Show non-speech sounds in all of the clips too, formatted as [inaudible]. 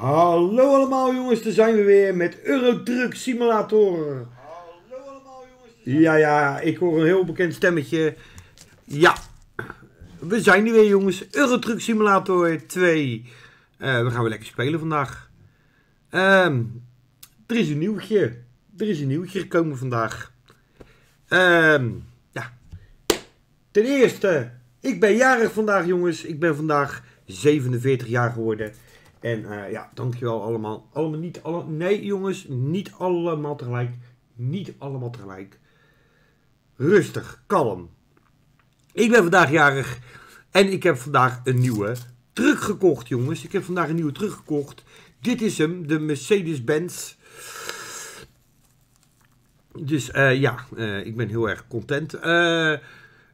Hallo allemaal jongens, daar zijn we weer met Eurotruck Simulator. Hallo allemaal jongens. Ja, ja, ik hoor een heel bekend stemmetje. Ja, we zijn er weer jongens. Eurotruck Simulator 2. Eh, we gaan weer lekker spelen vandaag. Ehm, er is een nieuwtje. Er is een nieuwtje gekomen vandaag. Ehm, ja. Ten eerste, ik ben jarig vandaag jongens. Ik ben vandaag 47 jaar geworden. En eh, ja, dankjewel allemaal. Allemaal niet alle, nee jongens, niet allemaal tegelijk. Niet allemaal tegelijk. Rustig, kalm. Ik ben vandaag jarig en ik heb vandaag een nieuwe truck gekocht, jongens. Ik heb vandaag een nieuwe truck gekocht. Dit is hem, de Mercedes-Benz. Dus eh, ja, eh, ik ben heel erg content.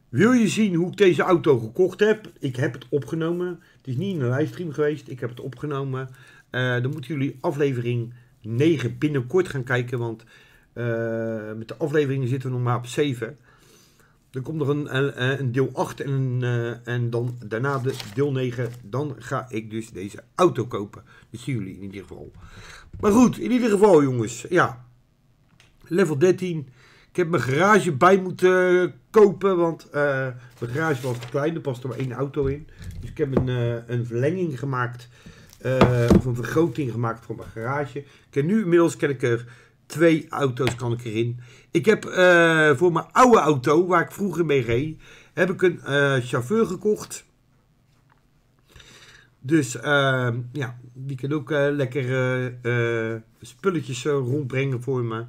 Wil je zien hoe ik deze auto gekocht heb? Ik heb het opgenomen. Het is niet in een livestream geweest. Ik heb het opgenomen. Eh, dan moeten jullie aflevering 9 binnenkort gaan kijken. Want eh, met de afleveringen zitten we nog maar op 7. Er komt nog een, een, een deel 8 en, een, eh, en dan daarna de deel 9. Dan ga ik dus deze auto kopen. Dat zien jullie in ieder geval. Maar goed, in ieder geval jongens. Ja, level 13. Ik heb mijn garage bij moeten kopen, want eh, mijn garage was te klein. Er past er maar één auto in. Dus ik heb een, eh, een verlenging gemaakt, eh, of een vergroting gemaakt van mijn garage. Ik heb nu inmiddels kan ik er twee auto's kan ik erin. Ik heb eh, voor mijn oude auto, waar ik vroeger mee reed, heb ik een eh, chauffeur gekocht. Dus eh, ja, die kan ook eh, lekker eh, eh, spulletjes eh, rondbrengen voor me.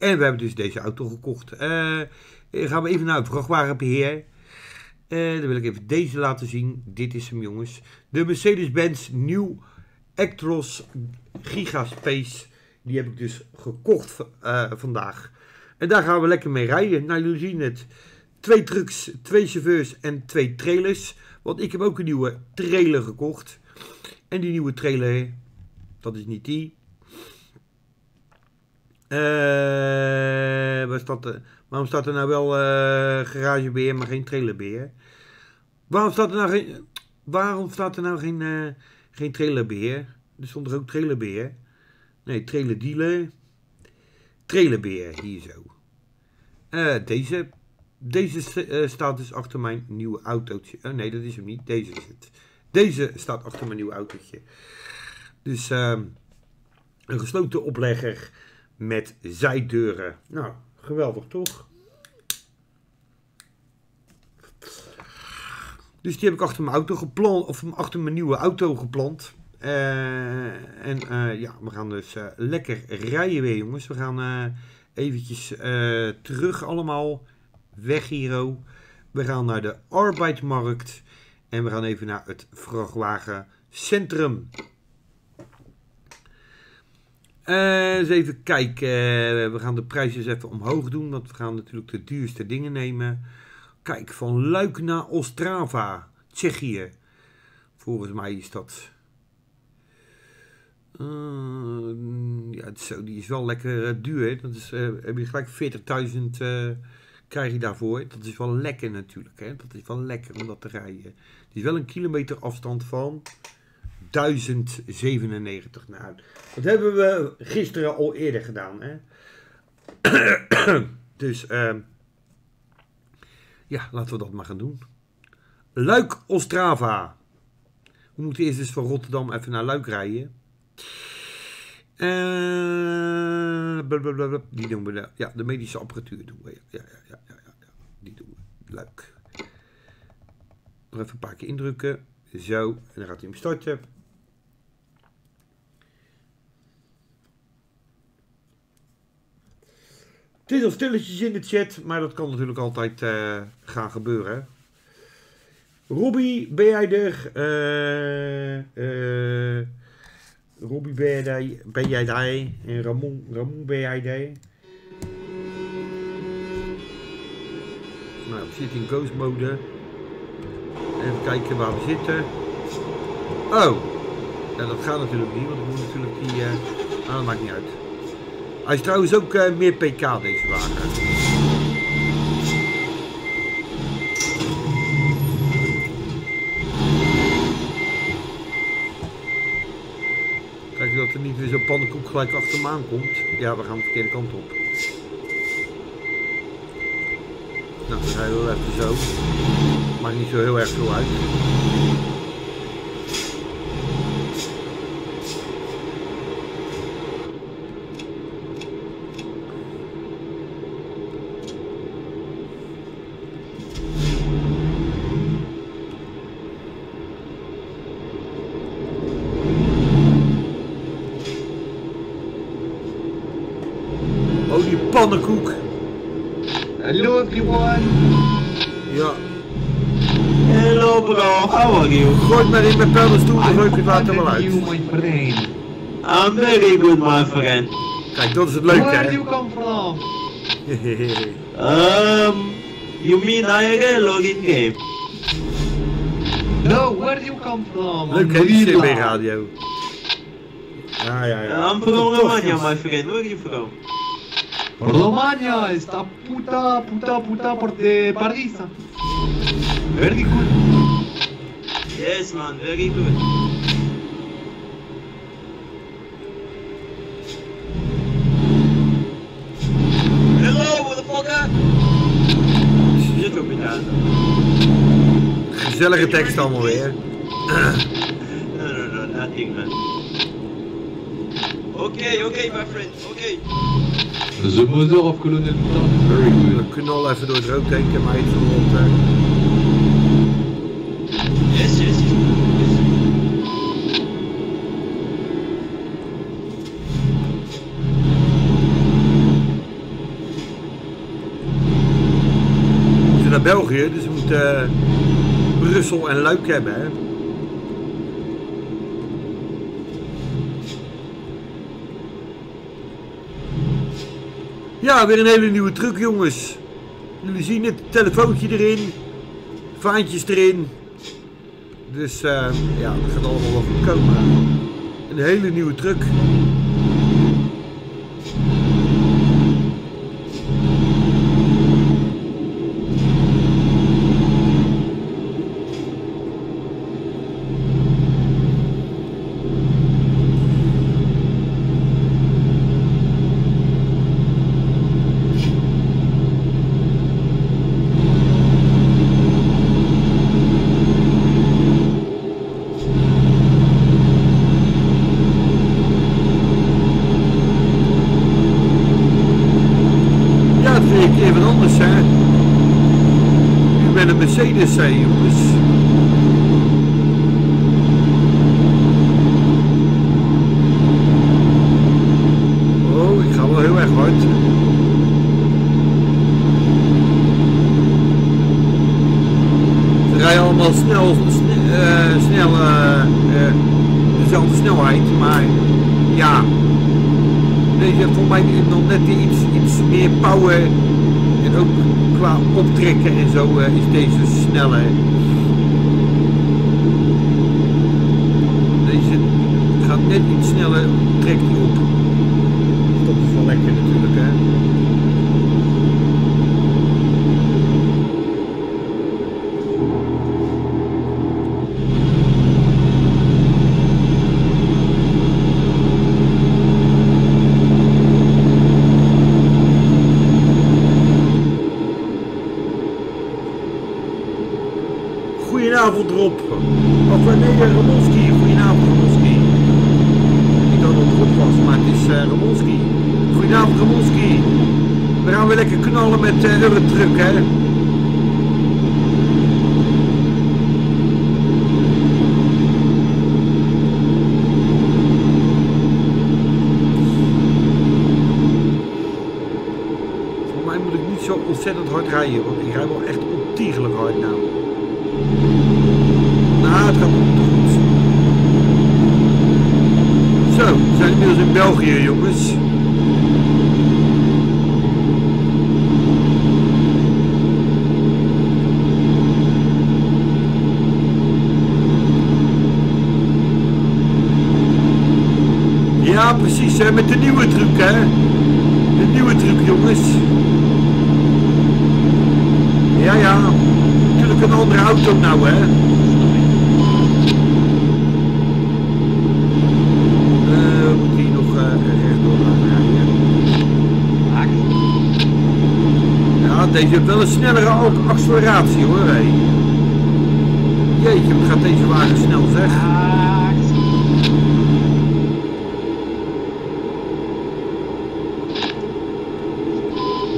En we hebben dus deze auto gekocht. Eh, gaan we even naar het vrachtwagenbeheer. Eh dan wil ik even deze laten zien. Dit is hem jongens. De Mercedes-Benz New Actros Gigaspace. Die heb ik dus gekocht eh, vandaag. En daar gaan we lekker mee rijden. Nou, jullie zien het. Twee trucks, twee chauffeurs en twee trailers. Want ik heb ook een nieuwe trailer gekocht. En die nieuwe trailer, dat is niet die. Eh, waar staat er, waarom staat er nou wel eh, garagebeheer, maar geen trailerbeheer? Waarom staat er nou geen, waarom staat er nou geen, eh, geen trailerbeheer? Er stond er ook trailerbeheer. Nee, trailerdealer. Trailerbeheer, hier zo. Eh, deze. Deze st- eh, staat dus achter mijn nieuwe autootje. Oh, nee, dat is hem niet. Deze is het. Deze staat achter mijn nieuwe autootje. Dus ehm, een gesloten oplegger met zijdeuren. Nou, geweldig toch? Dus die heb ik achter mijn auto geplant, of achter mijn nieuwe auto geplant. Eh, en eh, ja, we gaan dus eh, lekker rijden weer, jongens. We gaan eventjes terug allemaal. Weg hier. We gaan naar de arbeidsmarkt. En we gaan even naar het vrachtwagencentrum. Eh, eens even kijken. we gaan de prijzen even omhoog doen. Want we gaan natuurlijk de duurste dingen nemen. Kijk, van Luik naar Ostrava, Tsjechië. Volgens mij is dat. Eh, ja, zo, die is wel lekker eh, duur. Dat is, eh, heb je gelijk 40.000 eh, krijg je daarvoor. Dat is wel lekker natuurlijk. Hè? Dat is wel lekker om dat te rijden. Het is wel een kilometer afstand van 1097. Nou, dat hebben we gisteren al eerder gedaan. Hè? [clears throat] dus ehm, ja, laten we dat maar gaan doen. Luik Ostrava. We moeten eerst eens van Rotterdam even naar Luik rijden. Eh, blablabla, die doen we. Ja, de medische apparatuur doen we. Ja, ja, ja, ja, ja, die doen we. Luik. Nog even een paar keer indrukken. Zo, en dan gaat hij hem starten. Het is stilletjes in de chat, maar dat kan natuurlijk altijd eh, gaan gebeuren. Robbie, ben jij er? Eh, eh, Robbie, ben jij daar? Ben jij daar? En Ramon, Ramon ben jij daar? Nou, we zitten in ghost mode. Even kijken waar we zitten. Oh! Ja, dat gaat natuurlijk niet, want ik moet natuurlijk die... eh ah, dat maakt niet uit. Hij is trouwens ook eh, meer pk deze wagen. Kijk pannenkoek gelijk achter me aankomt. Ja, we gaan de verkeerde kant op. Nou, dan rijden we even zo. Maakt niet zo heel erg veel uit. You? gooi maar in mijn paddenstoel, dan gooi ik het water wel uit. you, my friend. I'm very good my friend. Kijk, dat is het leuke, Where do hè? you come from? [laughs] Um, you mean IRL or in game? No, where do you come from? Leuk, hè, die CB-radio. Ja, ja, ja. I'm from Romania my friend, where are you from? Romania, esta puta, puta, puta por de Paris. Very good. Yes man, very good. Hello motherfucker! Zit op je aan. Gezellige tekst allemaal weer. No, no, no, nothing man. Okay, okay my friend, okay. The mother of Colonel Mouton. Very We good. kunnen al even door het rood denken, maar iets rond. hè. Yes, yes, yes. yes. We moeten België, dus we moeten eh, Brussel en Luik hebben, hè? Ja, weer een hele nieuwe truck, jongens. Jullie zien het, telefoontje erin, vaantjes erin. Dus eh, ja, dat gaat allemaal wel komen. Een hele nieuwe truck. Ja, het is weer een keer wat anders, hè. U bent een Mercedes, hè, jongens. Oh, ik ga wel heel erg hard. Ze rijden allemaal snel, sne- eh, snel, eh, eh, dezelfde snelheid, maar ja, deze heeft voor mij nog net iets, iets meer power. En ook qua optrekken en zo eh, is deze sneller. Deze gaat net iets sneller, trekt hij op. Dat is wel lekker natuurlijk hè. Goedenavond Rob. Eh, eh, Ramonski. Goedenavond Ramonski. Ik dacht dat het Rob was, maar het is eh Ramonski. Goedenavond Ramonski. We gaan weer lekker knallen met uh, Eurotruck hè. Voor mij moet ik niet zo ontzettend hard rijden, want ik rij wel echt ontiegelijk hard. Nou, het gaat goed. Zo, we zijn inmiddels in België, jongens. Ja, precies, hè, met de nieuwe truc, hè. De nieuwe truc, jongens. Ja, ja. Natuurlijk een andere auto nou, hè. Eh, moet hier nog... eh, deze heeft wel een snellere ac- acceleratie hoor. Jeetje, wat gaat deze wagen snel zeg.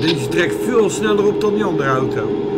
Deze trekt veel sneller op dan die andere auto.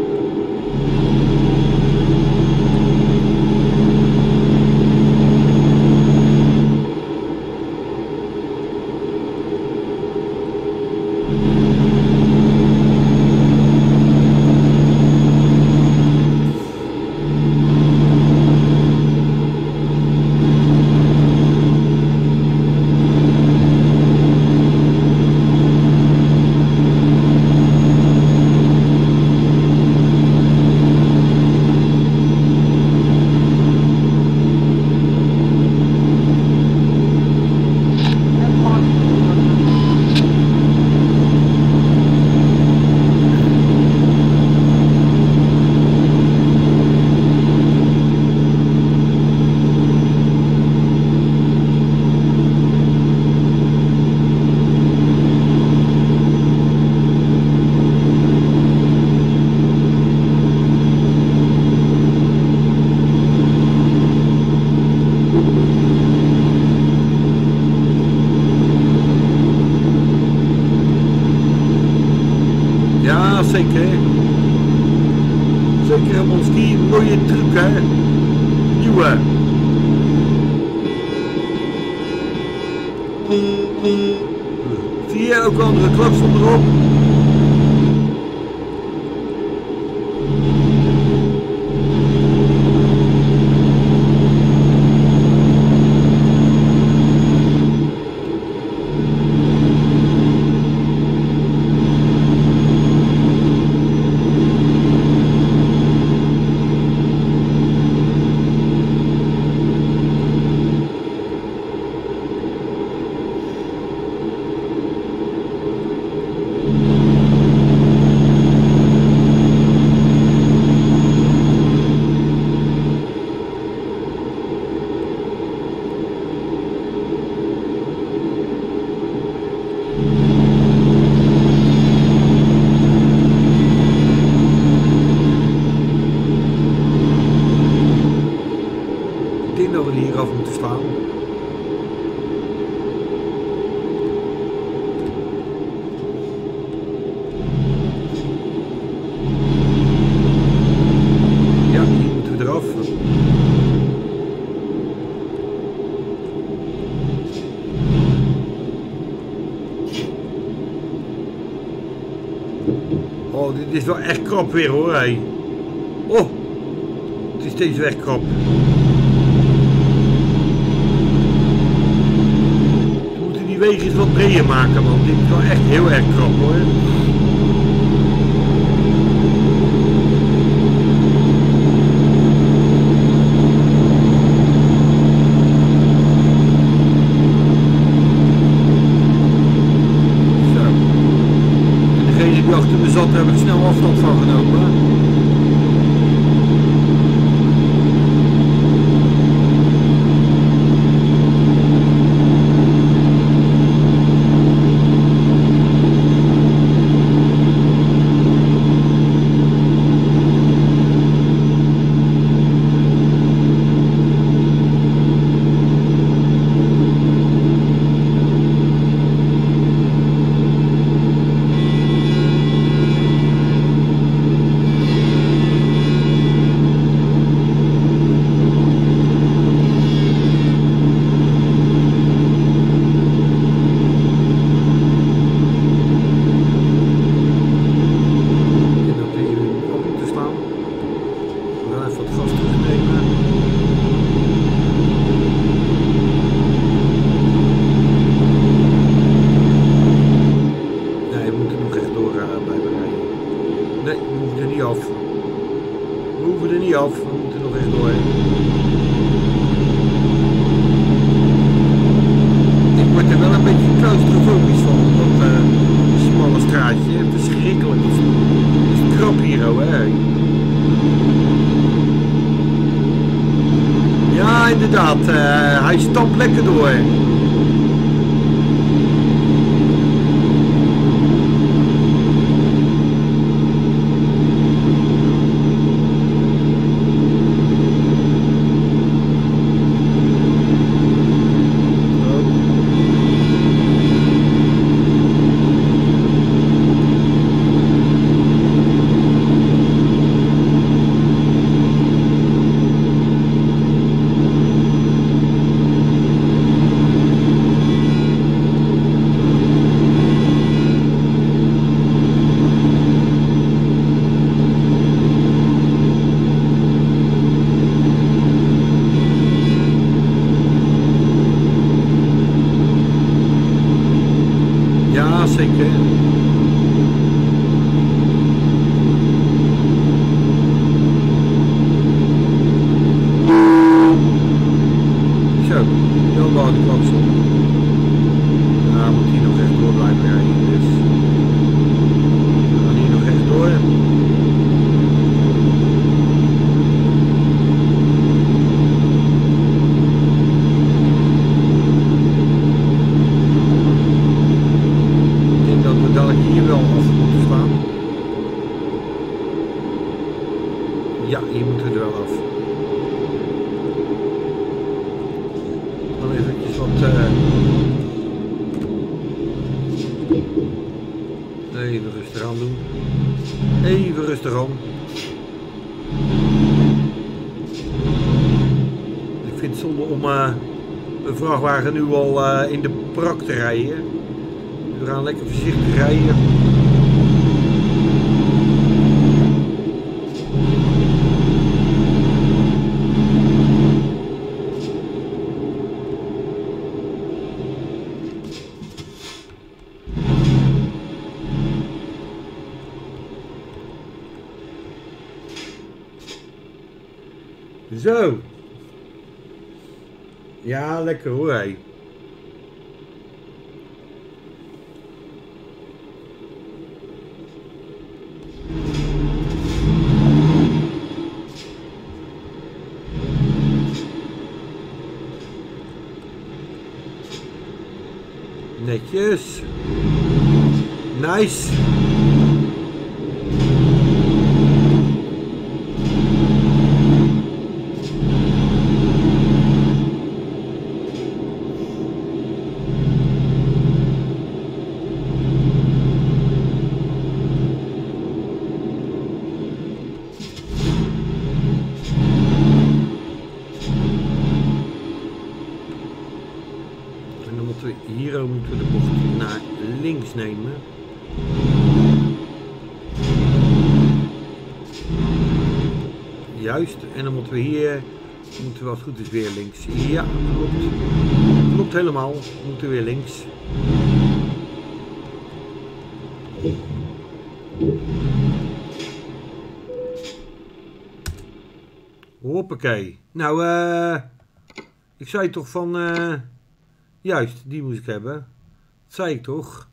Dit is wel echt krap weer hoor, hé. Oh, het is steeds weg krap. We moeten die wegen eens wat breder maken, man. Dit is wel echt heel erg krap, hoor. Afstand van genomen. Hij stapt lekker door. Ja, hier moeten we er wel af. Dan eventjes wat... eh, Even rustig aan doen. Even rustig aan. Ik vind het zonde om eh, vrachtwagen nu al eh, in de prak rijden. We gaan lekker voorzichtig rijden. Ja, lekker hoor. hé. Netjes. Nice. En dan moeten we hier ook moeten we de bocht naar links nemen. Juist, en dan moeten we hier, moeten we als het goed is weer links. Ja, klopt. Klopt helemaal, we moeten weer links. Hoppakee. Nou, eh... ik zei toch van... eh Juist, die moest ik hebben. Dat zei ik toch?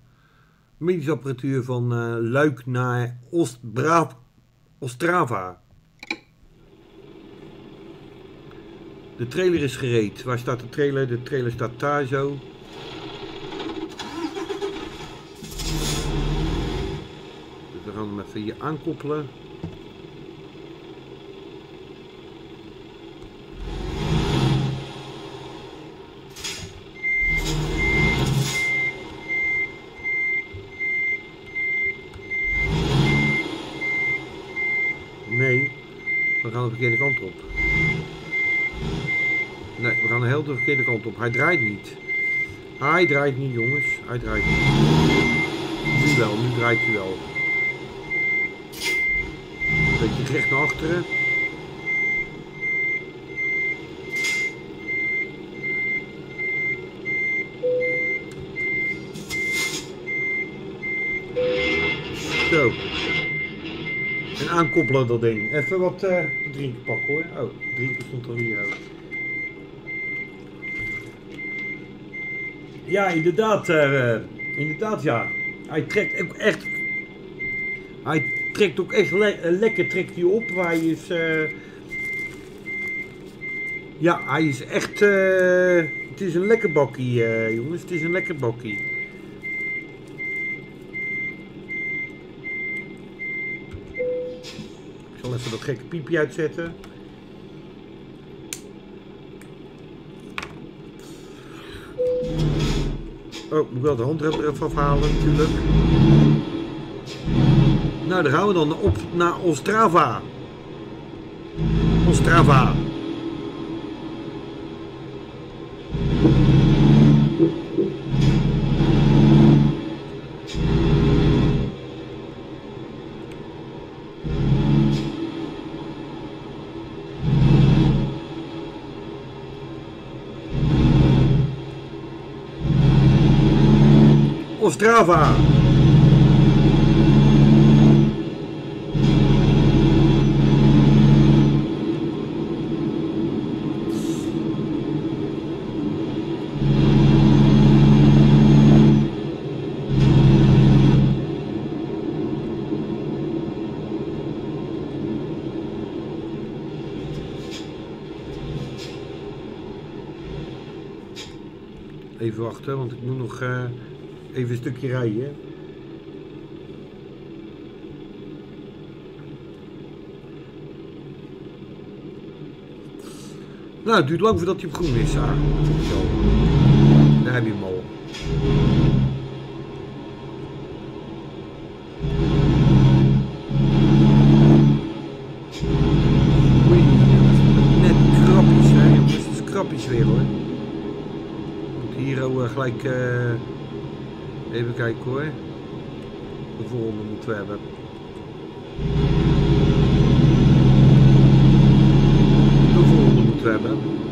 Medische apparatuur van eh, Luik naar Oostbra De trailer is gereed. Waar staat de trailer? De trailer staat daar zo. Dus we gaan hem even hier aankoppelen. Nee, we gaan de verkeerde kant op. Heel de verkeerde kant op. Hij draait niet. Hij draait niet, jongens. Hij draait niet. Nu wel, nu draait hij wel. Een beetje recht naar achteren. Zo. En aankoppelen dat ding. Even wat eh, drinken pakken hoor. Oh, drinken stond al hier. Ja, inderdaad. eh, inderdaad, ja. Hij trekt ook echt. Hij trekt ook echt eh, lekker trekt hij op. Hij is. eh, ja, hij is echt. het is een lekker bakkie, jongens. Het is een lekker bakkie. Ik zal even dat gekke piepje uitzetten. Oh, moet wel de handrem er even afhalen natuurlijk. Nou, dan gaan we dan op naar Ostrava. Ostrava. Ostrava. Even wachten, want ik moet nog eh, even een stukje rijden. Nou, het duurt lang voordat hij op groen is, Saar. Zo. Daar heb je hem al. Net krapjes, hè. Het is krapjes weer hoor. Moet hier ook eh, gelijk... eh, even kijken hoor. De volgende moeten we hebben. De volgende moeten we hebben.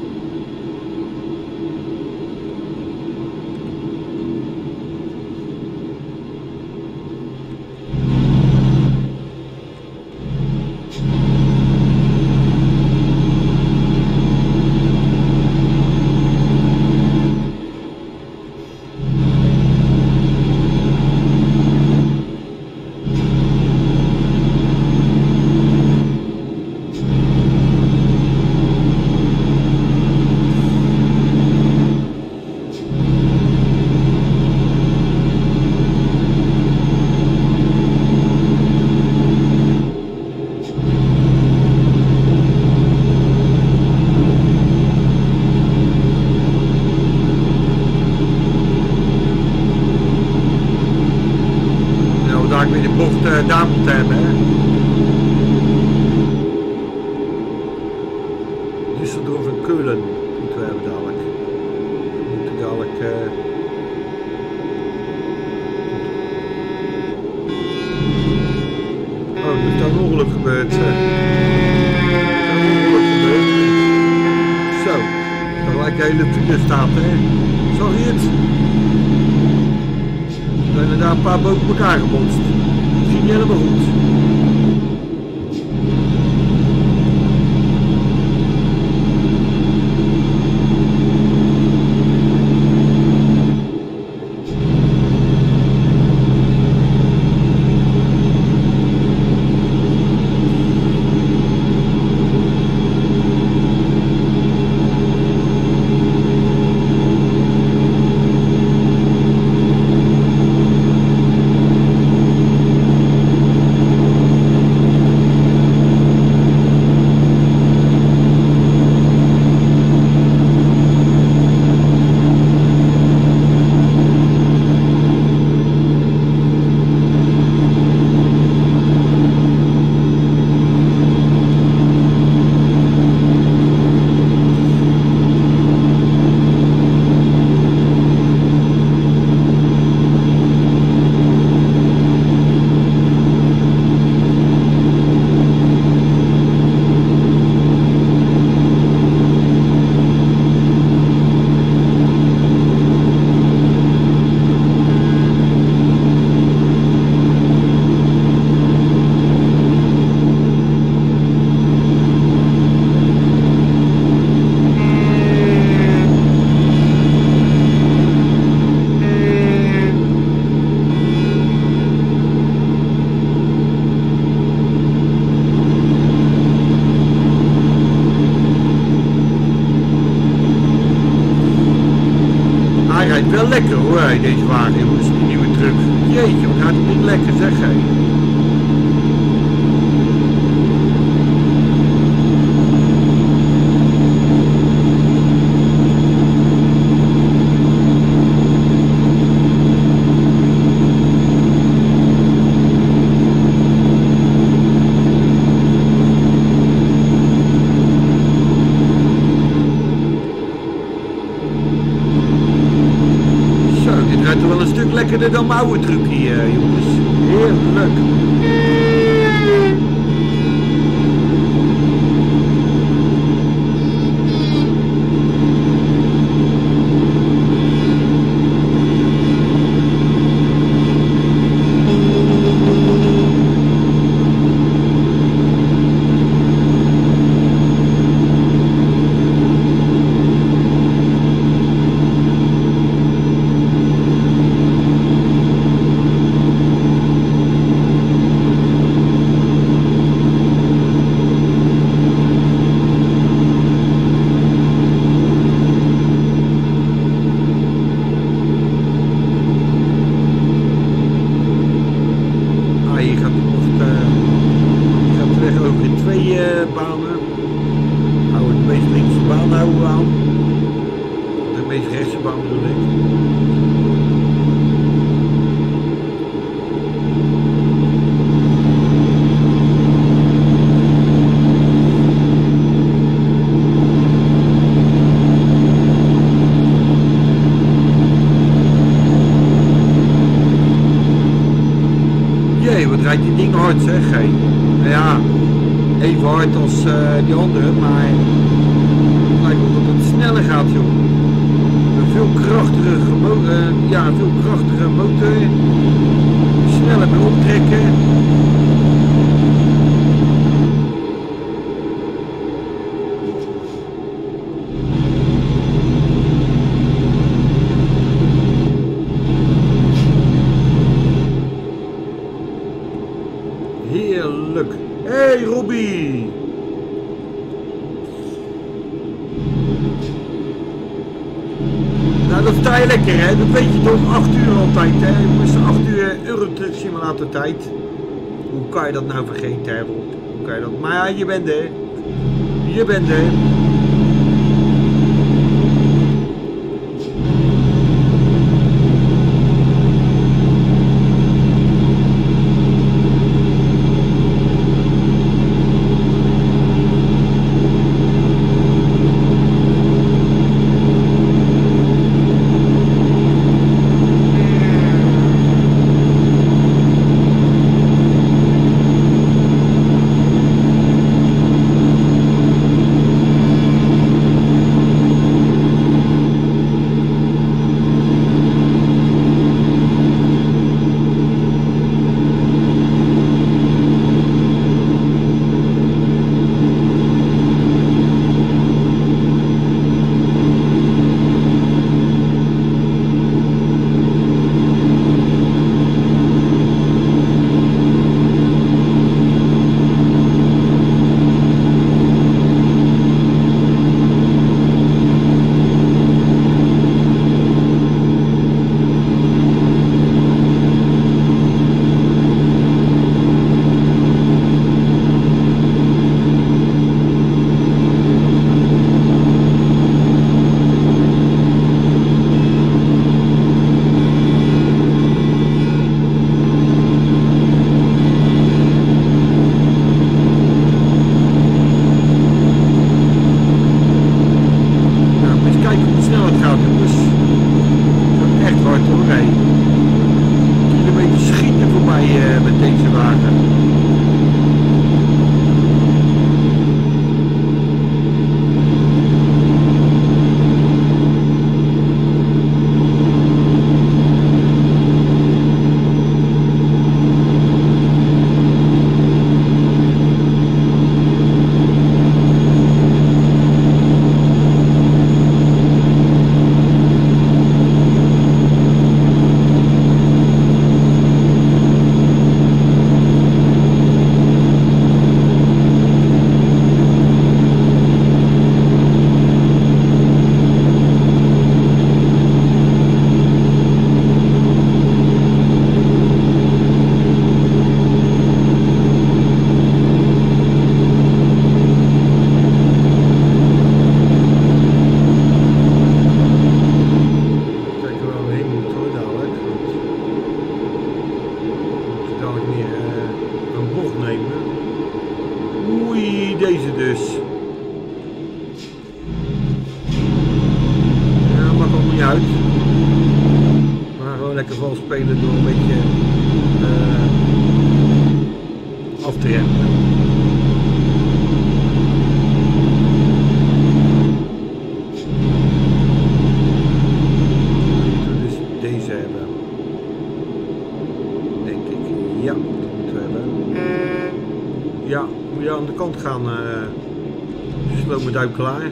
Een paar boven elkaar gebotst. Ik zie niet helemaal goed. Hij rijdt wel lekker hoor, hij, deze wagen, jongens, die nieuwe truck. Jeetje, wat gaat het ding lekker, zeg hij. Zo, dit rijdt er wel een stuk lekkerder dan mijn oude truc hier, eh, jongens. Heerlijk. Ah, hier gaat de bocht, eh, hier gaat de weg over in twee eh, banen. Hou het meest linkse baan houden we aan. Ik. Jee, wat rijdt die ding hard zeg, hé. Nou ja, even hard als eh, die andere, maar lijkt wel dat het sneller gaat, joh. Eh, ja, veel krachtigere motor. Sneller optrekken. Heerlijk. Hey Robbie! Nou, dat sta je lekker hè, dat weet je toch, 8 uur altijd hè, jongens, 8 uur Eurotruck Tijd. Hoe kan je dat nou vergeten Rob? Hoe kan je dat, maar ja, je bent er. Je bent er. Kant gaan. duik klaar.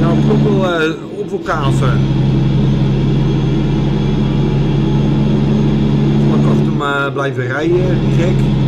Nou, proppel eh. Maar hem eh, blijven rijden, gek.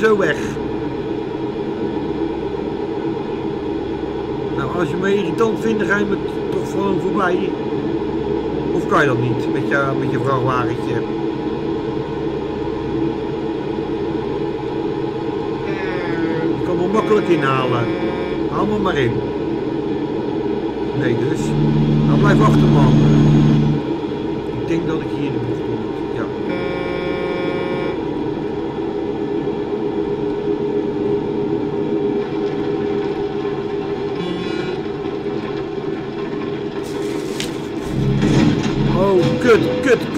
zo weg. Nou, als je me irritant vindt, ga je me toch gewoon voorbij. Of kan je dat niet, met je, met je vrachtwagentje? Je kan me makkelijk inhalen. Haal me maar in. Nee dus. Nou, blijf achter man. Ik denk dat ik hier de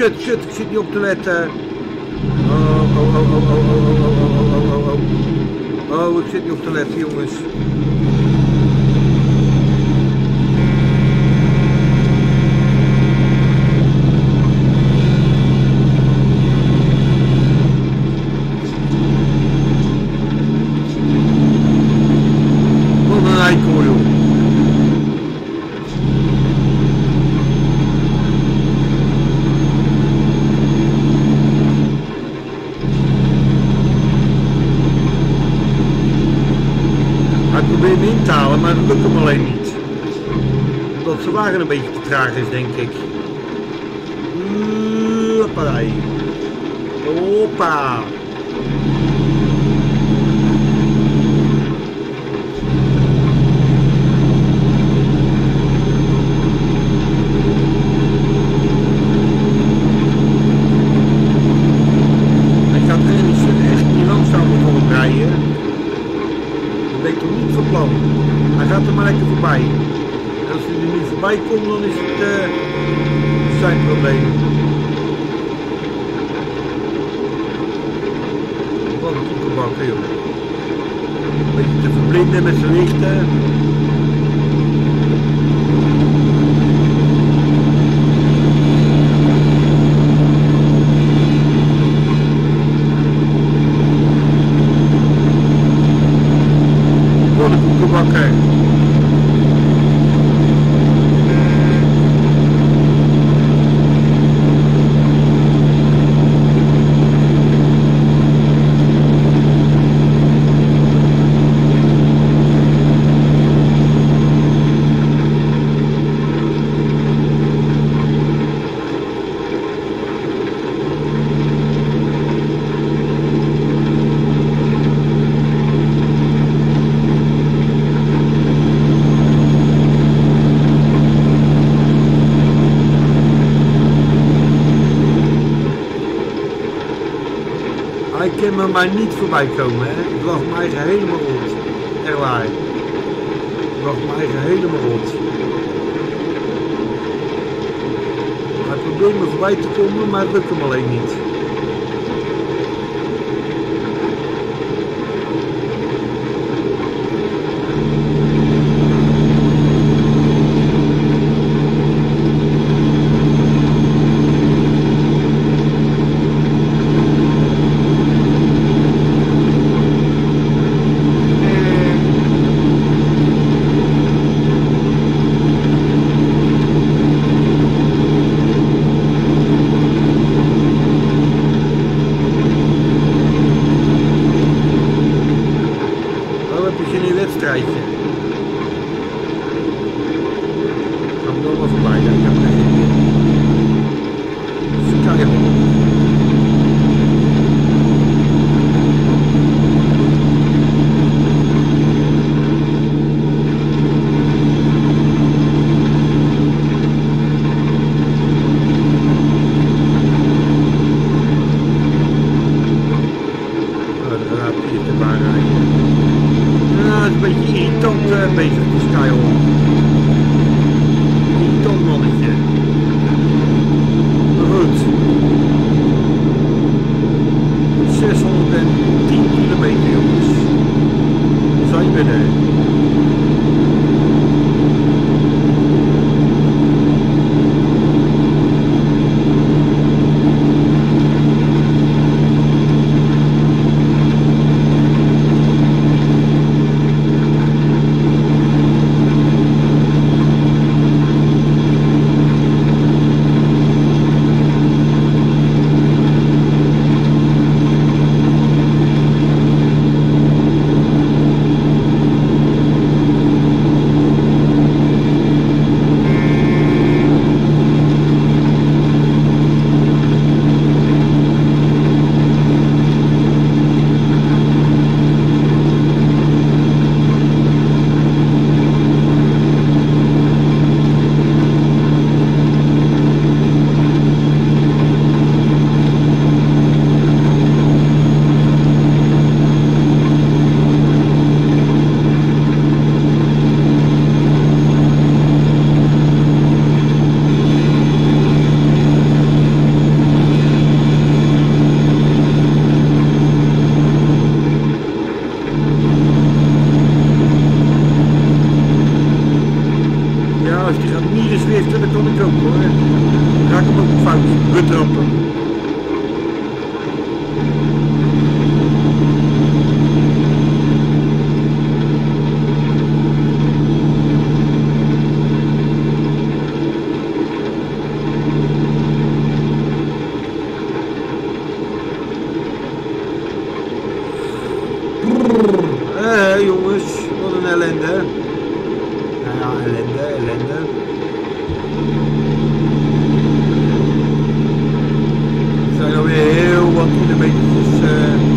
kut, kut. Ik zit niet op te letten. Oh, oh, oh, oh, oh, oh, oh, oh, oh, oh, oh, oh. Oh, ik zit niet op te letten, jongens. Wat een eikel, joh. Hij probeert me in te halen, maar dat lukt hem alleen niet. Een beetje te traag is, denk ik. Hoppa. Hij gaat ergens echt niet langzaam voor hem rijden. Dat ben ik toch niet van plan. Hij gaat er maar lekker voorbij. En als hij er niet voorbij is het eh, zijn probleem. Wat een koekenbakker, joh. Beetje te verblinden met zijn lichten. Wat een koekenbakker. Hij kan voorbij komen, hè. Ik lag mij helemaal rond. Echt waar. bracht me eigen helemaal rot. Hij probeert me voorbij te komen, maar het lukt hem alleen niet. Wat een ellende. Nou ja, ellende, ellende. We zijn alweer heel wat kilometers eh ver,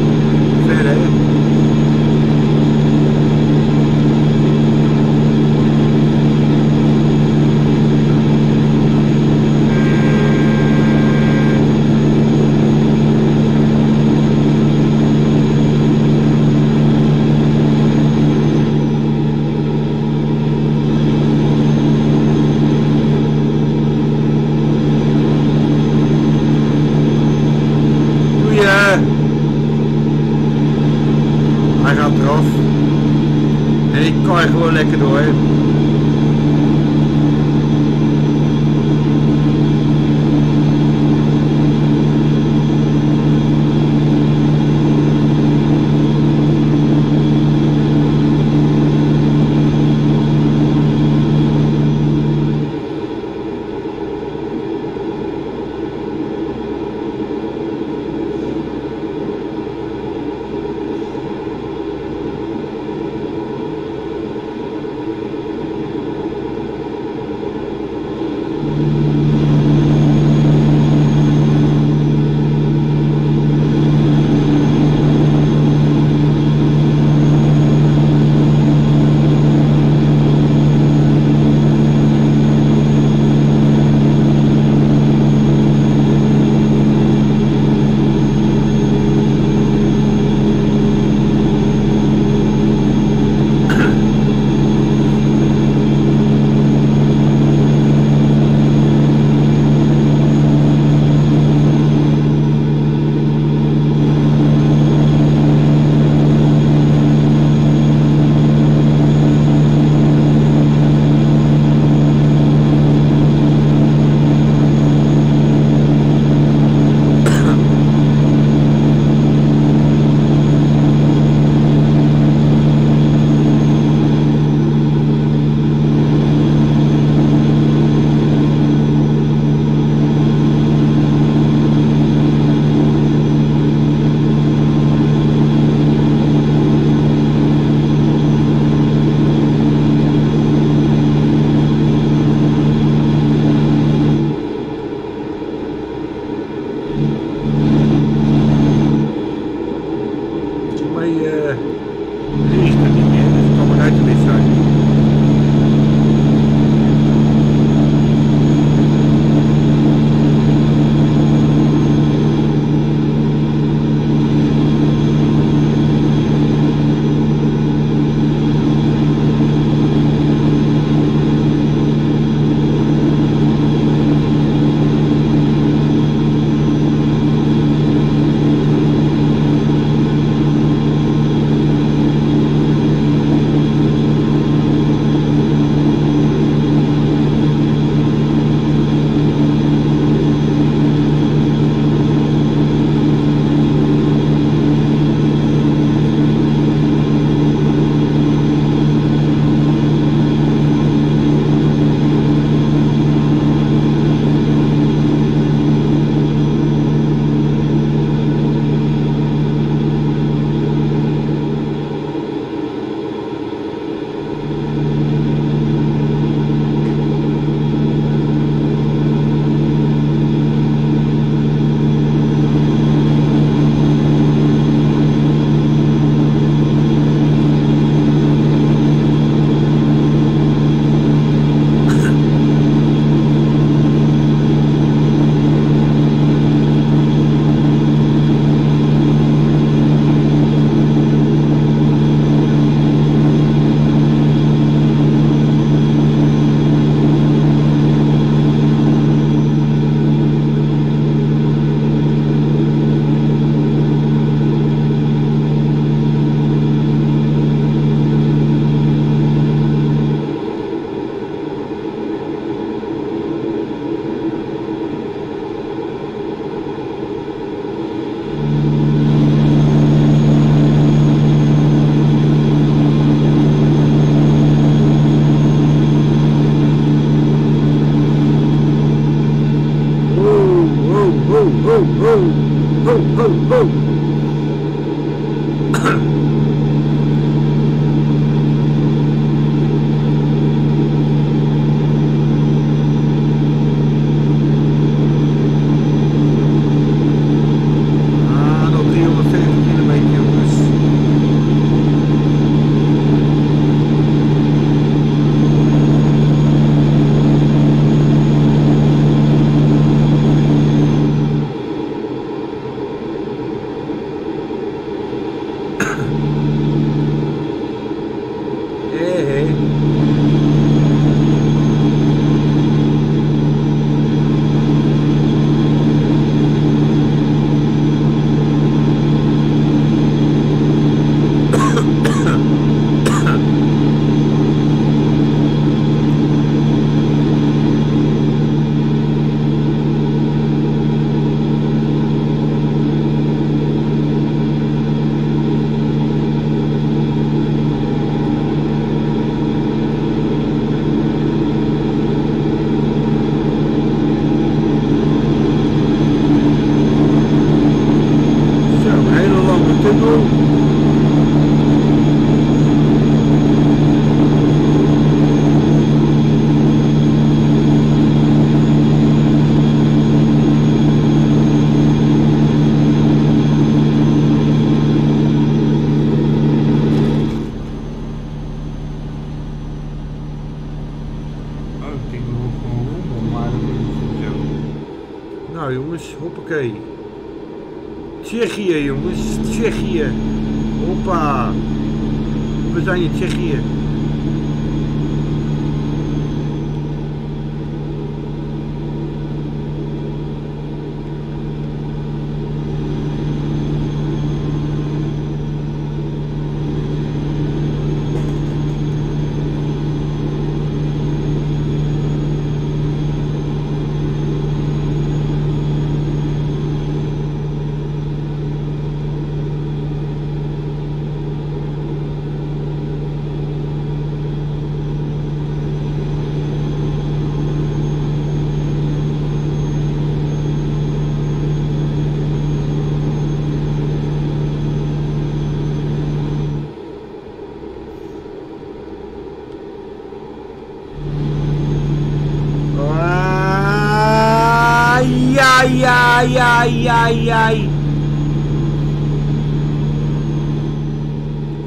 ai, ai, ai.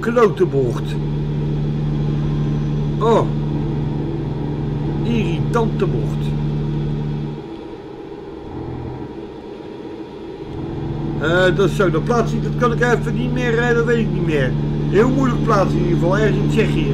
Klote bocht. Oh. Irritante bocht. Eh, dat is zo, dat plaats dat kan ik even niet meer, eh, dat weet ik niet meer. Heel moeilijk plaatsen in ieder geval, ergens in Tsjechië.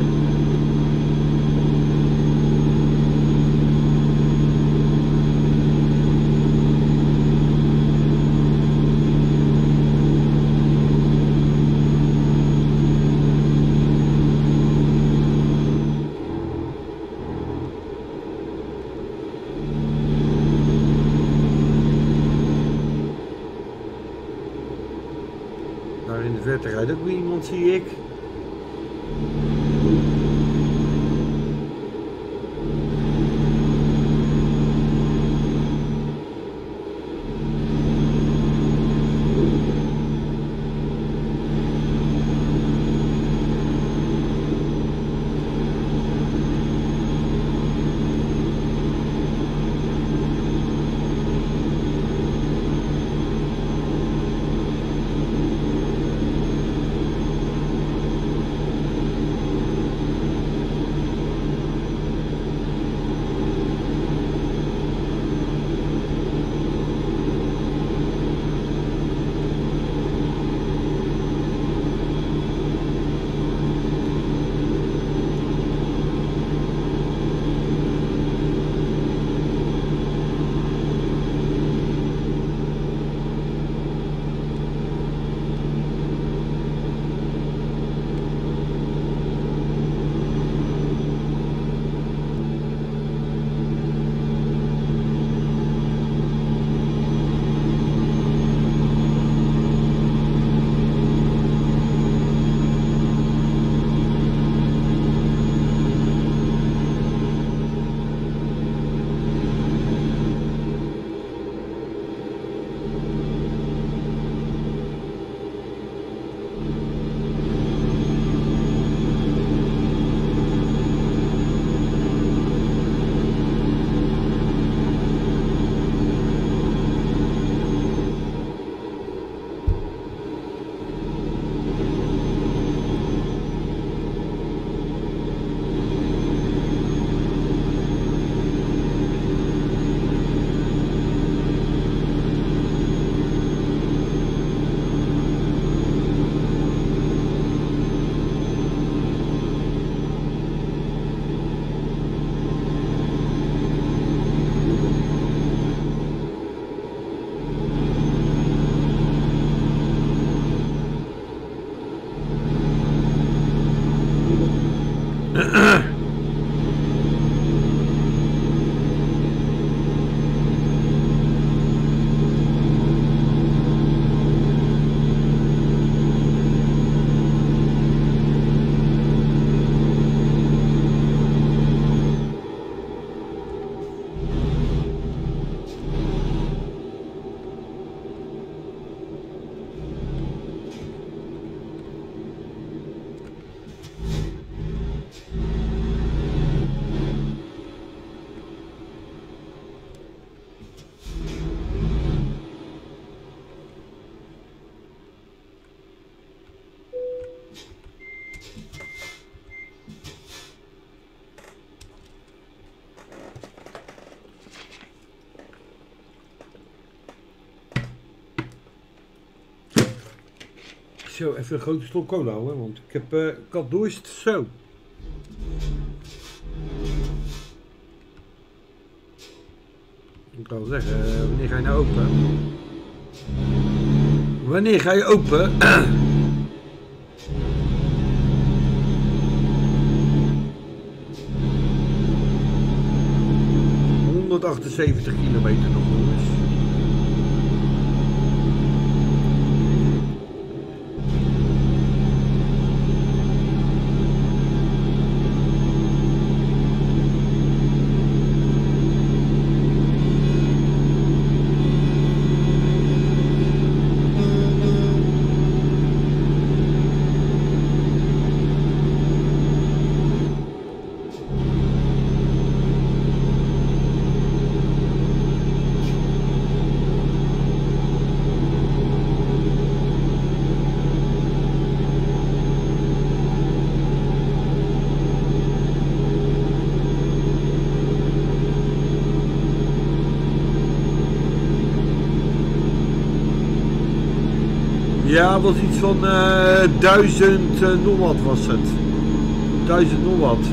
Zo, even een grote slok cola hoor, want ik heb dorst. Zo. Ik kan wel zeggen, wanneer ga je nou open? Wanneer ga je open? [clears throat] ...178 kilometer nog jongens. Ja, was iets van eh 1000 eh, nog wat was het. 1000 nog wat.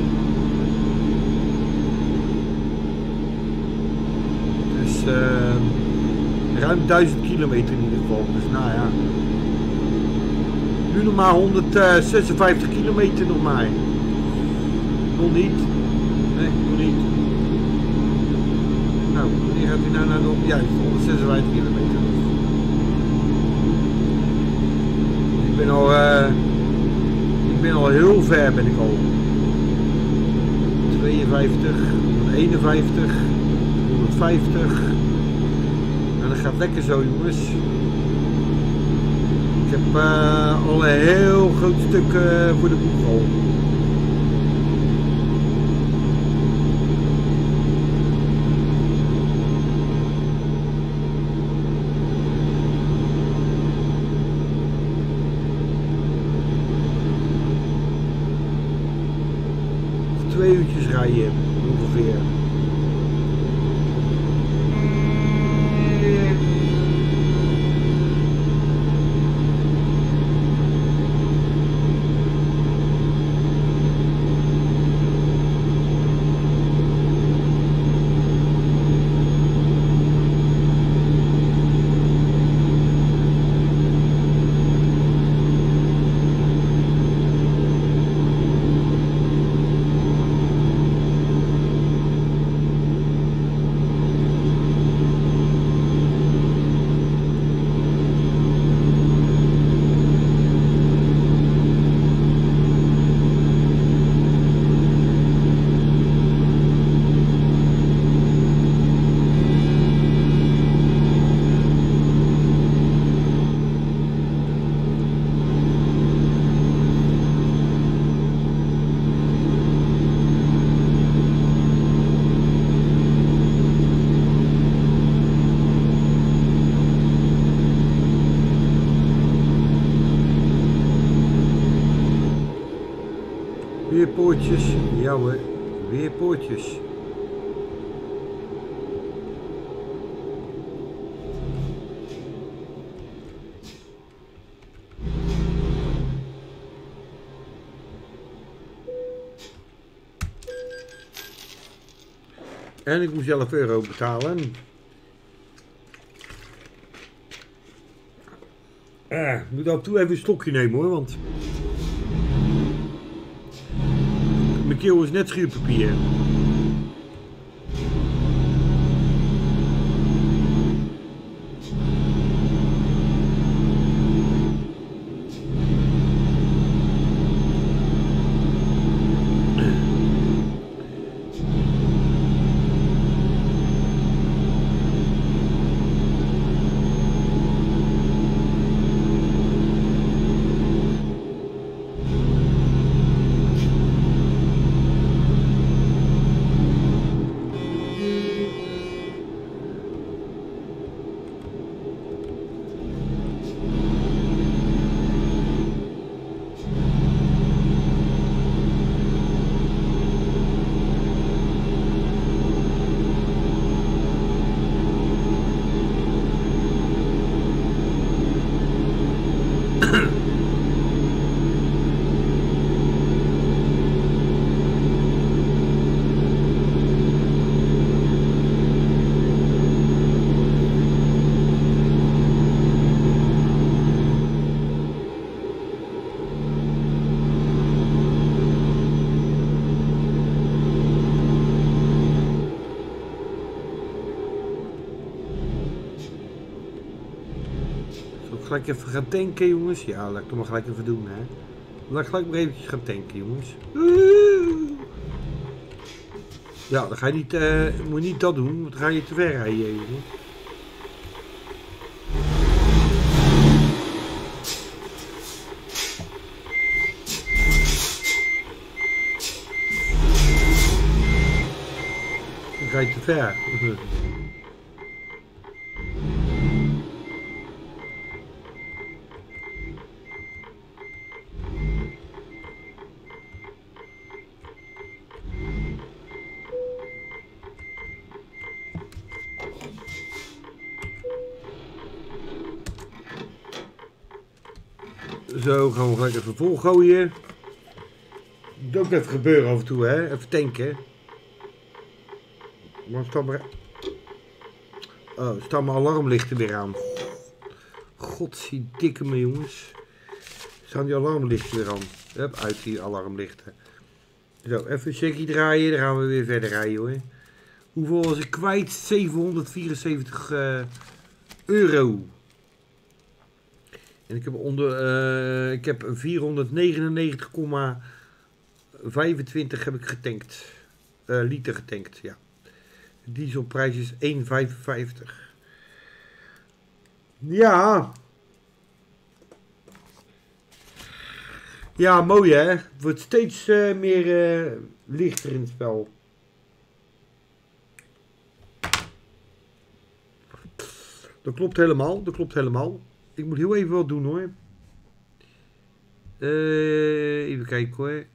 Dus eh, ruim 1000 kilometer in ieder geval. Dus nou ja. Nu nog maar 156 kilometer nog maar. Nog niet. Nee, nog niet. Nou, wanneer gaat u nou naar de... Ja, 156 kilometer. Ik ben al, eh, ik ben al heel ver ben ik al. 52, 151, 150. En dat gaat lekker zo jongens. Ik heb eh, al een heel groot stuk eh, voor de boeg al. Nog twee uurtjes rijden ongeveer. Weer poortjes. Ja hoor, weer poortjes. En ik moet zelf euro betalen. Eh, ik moet af en toe even een stokje nemen hoor, want Mijn keel is net schuurpapier. Gelijk even gaan tanken, jongens? Ja, laat ik het maar gelijk even doen, hè. Laat ik gelijk maar eventjes gaan tanken, jongens. Ja, dan ga je niet, eh, moet niet dat doen, want dan ga je te ver rijden, jongen. Dan ga je te ver. [laughs] Zo, gaan we gelijk even volgooien. Moet ook even gebeuren af en toe, hè? Even tanken. Maar staan maar... Oh, staan mijn alarmlichten weer aan. Godzijdikke me, jongens. Staan die alarmlichten weer aan. Hup, uit die alarmlichten. Zo, even een checkie draaien. Dan gaan we weer verder rijden, hoor. Hoeveel was ik kwijt? 774 eh, euro. En ik heb onder, eh, ik heb 499,25 heb ik getankt. Eh, liter getankt, ja. Dieselprijs is 1,55. Ja. Ja, mooi hè. Wordt steeds eh, meer lichter in het spel. Dat klopt helemaal, dat klopt helemaal. Ik moet heel even wat doen hoor. Eh, even kijken hoor.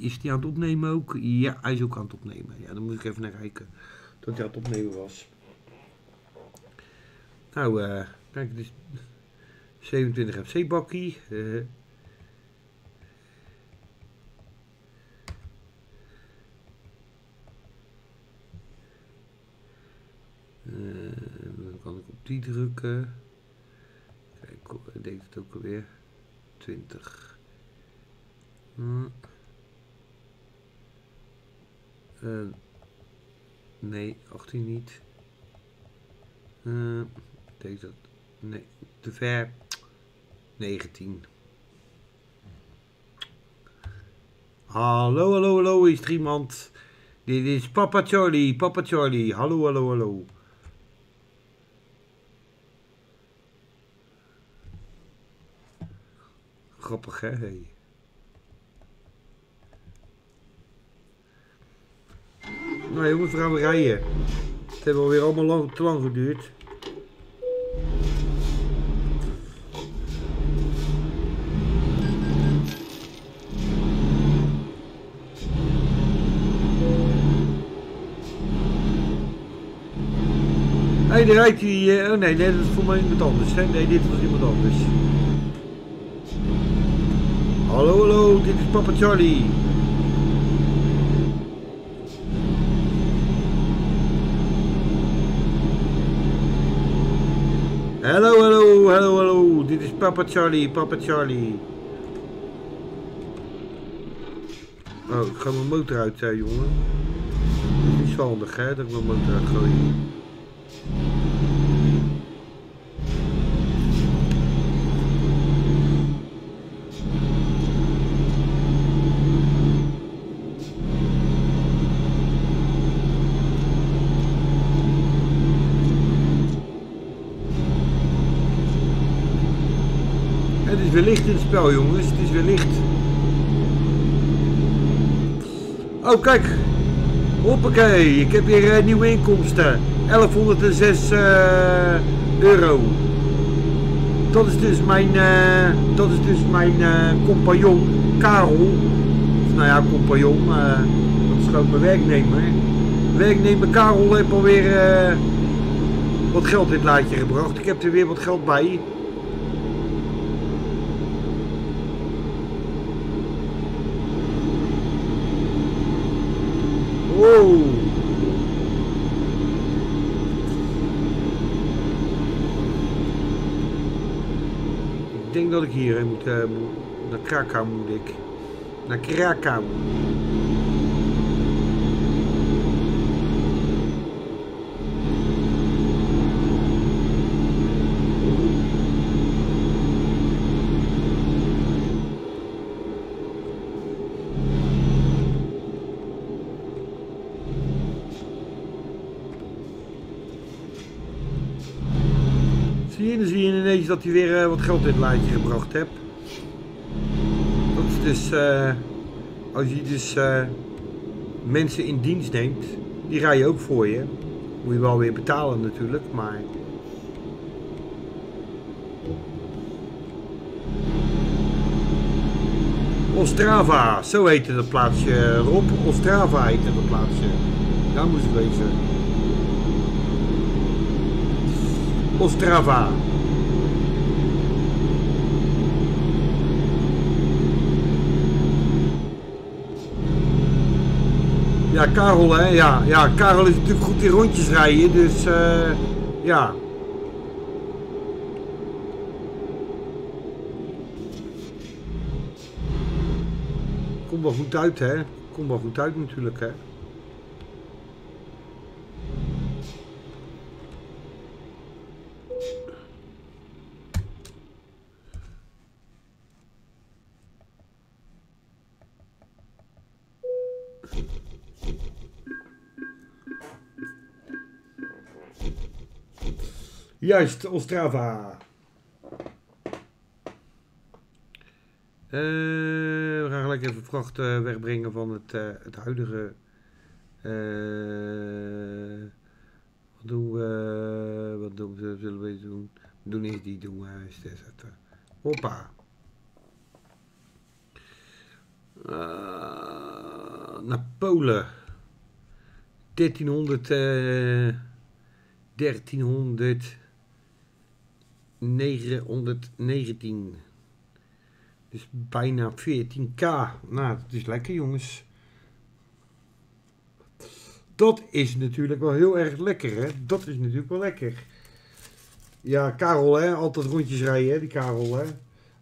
Is die aan het opnemen ook? Ja, hij is ook aan het opnemen. Ja, dan moet ik even naar kijken. Dat hij aan het opnemen was. Nou, eh, kijk, is 27 FC bakkie. Eh, dan kan ik op die drukken. Hoe deed het ook alweer? 20. Hm. Eh, nee, 18 niet. Eh, deed dat? Nee, te ver. 19. Hallo, hallo, hallo, is er iemand? Dit is Papa Charlie, Papa Charlie. Hallo, hallo, hallo. Grappig, hè? Hey. Nou jongens, we gaan weer rijden. Het heeft alweer allemaal lang, te geduurd. Daar rijdt hij. eh, oh nee, nee, dat is voor mij iemand anders. Hè? Nee, dit was iemand anders. Hallo, hallo, dit is Papa Charlie. Hallo, hallo, hallo, hallo. Dit is Papa Charlie, Papa Charlie. Oh, ik ga mijn motor uit, eh, jongen. Dat is handig, hè, dat ik mijn motor uitgooi. Spel, jongens. Het is weer licht. Oh, kijk. Hoppakee. Ik heb weer eh, nieuwe inkomsten. 1106 eh, euro. Dat is dus mijn, eh, dat is dus mijn compagnon, Karel. Nou ja, compagnon. dat is gewoon mijn werknemer. Werknemer Karel heeft alweer wat geld in het laadje gebracht. Ik heb er weer wat geld bij. Ik denk dat ik hier moet, moet- naar Krakau moet ik. Naar Krakau. Zie je, ineens dat hij weer eh, wat geld in het laadje gebracht hebt. Dat is dus, eh, als je dus eh, mensen in dienst neemt, die rijden ook voor je. Moet je wel weer betalen natuurlijk, maar... Ostrava, zo heette dat plaatsje. Rob, Ostrava heette dat plaatsje. Daar moest ik wezen. Ostrava. Ja, Karel, hè? Ja, ja, Karel is natuurlijk goed in rondjes rijden, dus eh, ja. Komt wel goed uit, hè? Komt wel goed uit natuurlijk, hè? Juist, Ostrava. Eh, we gaan gelijk even vracht eh, wegbrengen van het, eh, het huidige. wat doen we? Wat doen we? Zullen we doen? We doen eerst die doen. eens zetten. Hoppa. Naar Polen. 1300. eh 1300. 919. Dus bijna 14k. Nou, dat is lekker jongens. Dat is natuurlijk wel heel erg lekker hè. Dat is natuurlijk wel lekker. Ja, Karel hè. Altijd rondjes rijden hè, die Karel hè.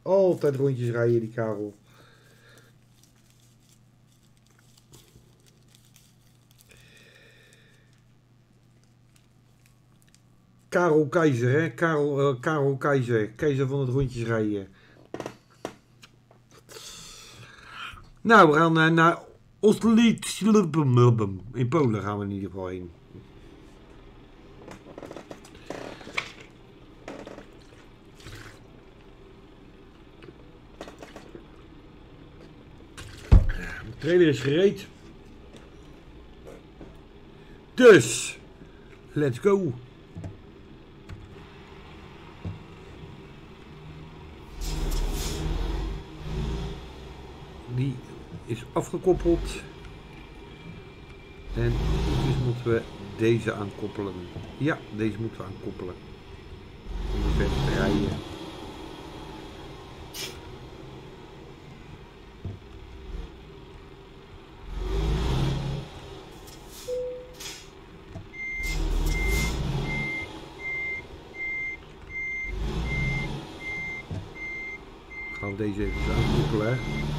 Altijd rondjes rijden die Karel. Karel Keizer, hè? Karel, eh, Karel Keizer, keizer van het rondjes rijden. Nou, we gaan eh, naar Oslic in Polen gaan we in ieder geval heen. De trailer is gereed. Dus, let's go. Die is afgekoppeld. En dus moeten we deze aankoppelen. Ja, deze moeten we aankoppelen. Om verder te rijden. Gaan we deze even aankoppelen. hè.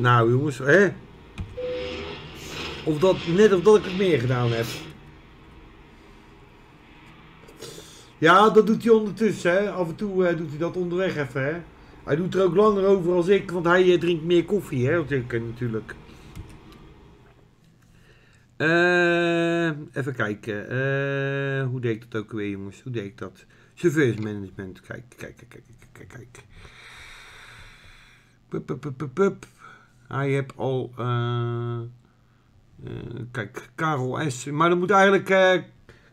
Nou jongens, hè? Of dat, net of dat ik het meer gedaan heb. Ja, dat doet hij ondertussen, hè. Af en toe eh, doet hij dat onderweg even, hè. Hij doet er ook langer over als ik, want hij eh, drinkt meer koffie, hè. Want ik eh, natuurlijk. Even kijken. Hoe deed ik dat ook weer, jongens? Hoe deed ik dat? Chauffeursmanagement. Kijk, kijk, kijk, kijk, kijk, kijk. Pup, pup, pup, pup, pup. Hij heeft al. eh, eh, kijk, Karel S. Maar dat moet eigenlijk eh,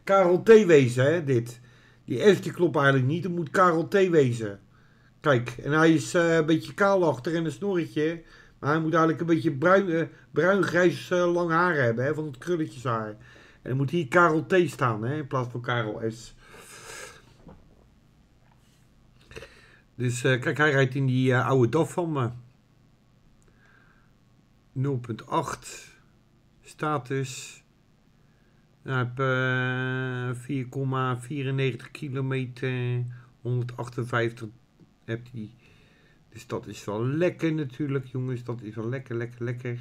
Karel T wezen, hè? Dit. Die S die klopt eigenlijk niet. Het moet Karel T wezen. Kijk, en hij is een beetje kaal achter en een snorretje. Maar hij moet eigenlijk een beetje bruin, eh, lang haar hebben, hè? Van het krulletjeshaar. En dan moet hier Karel T staan, hè? In plaats van Karel S. Dus kijk, hij rijdt in die oude DAF van me. 0.8 status. Hij heeft eh 4,94 kilometer, 158 hebt hij. Dus dat is wel lekker natuurlijk, jongens. Dat is wel lekker, lekker, lekker.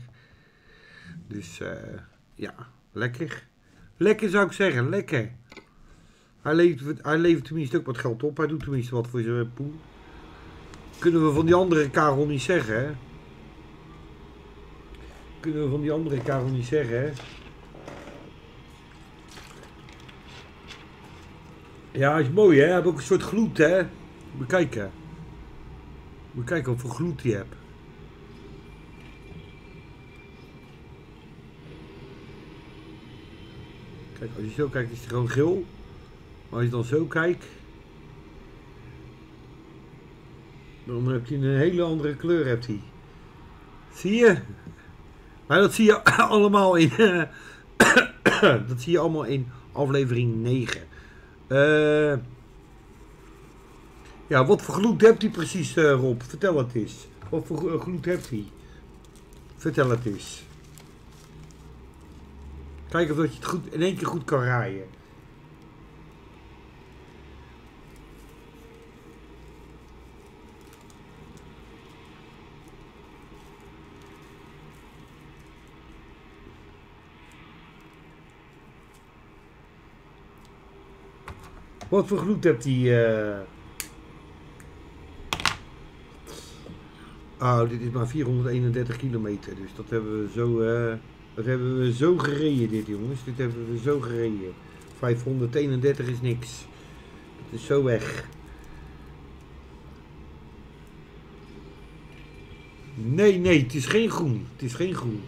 Dus eh, ja, lekker. Lekker zou ik zeggen, lekker. Hij levert, hij levert tenminste ook wat geld op. Hij doet tenminste wat voor zijn poel. Kunnen we van die andere Karel niet zeggen, hè? Kunnen we van die andere Karel niet zeggen, hè? Ja, is mooi, hè? Hij heeft ook een soort gloed, hè? Moet je kijken. Moet je kijken wat voor gloed hij hebt. Kijk, als je zo kijkt is hij gewoon geel. Maar als je dan zo kijkt... Dan heb je een hele andere kleur, hebt hij. Zie je? Maar dat zie je [coughs] allemaal in... [coughs] dat zie je allemaal in aflevering 9. Eh... Ja, wat voor gloed hebt hij precies, eh, Rob? Vertel het eens. Wat voor glo- gloed hebt hij? Vertel het eens. Kijk of dat je het goed, in één keer goed kan rijden. Wat voor gloed hebt hij? eh? Oh, dit is maar 431 kilometer. Dus dat hebben we zo, eh, dat hebben we zo gereden, dit jongens. Dit hebben we zo gereden. 531 is niks. Het is zo weg. Nee, nee, het is geen groen. Het is geen groen.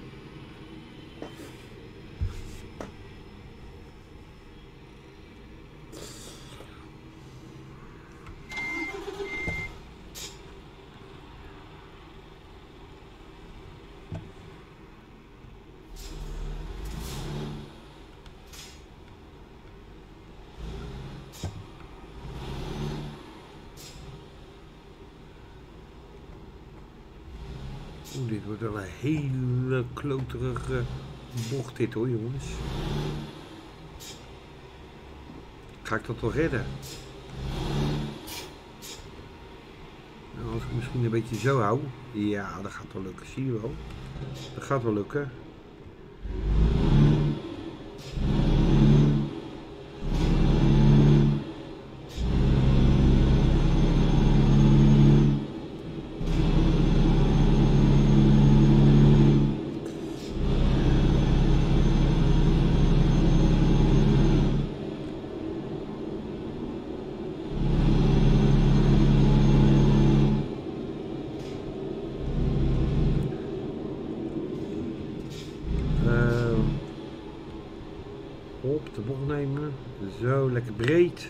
Oeh, dit wordt wel een hele kloterige bocht dit hoor jongens. Ga ik dat wel redden? Nou, als ik misschien een beetje zo hou. Ja, dat gaat wel lukken, zie je wel. Dat gaat wel lukken. Eh, op de bocht nemen. Zo, lekker breed.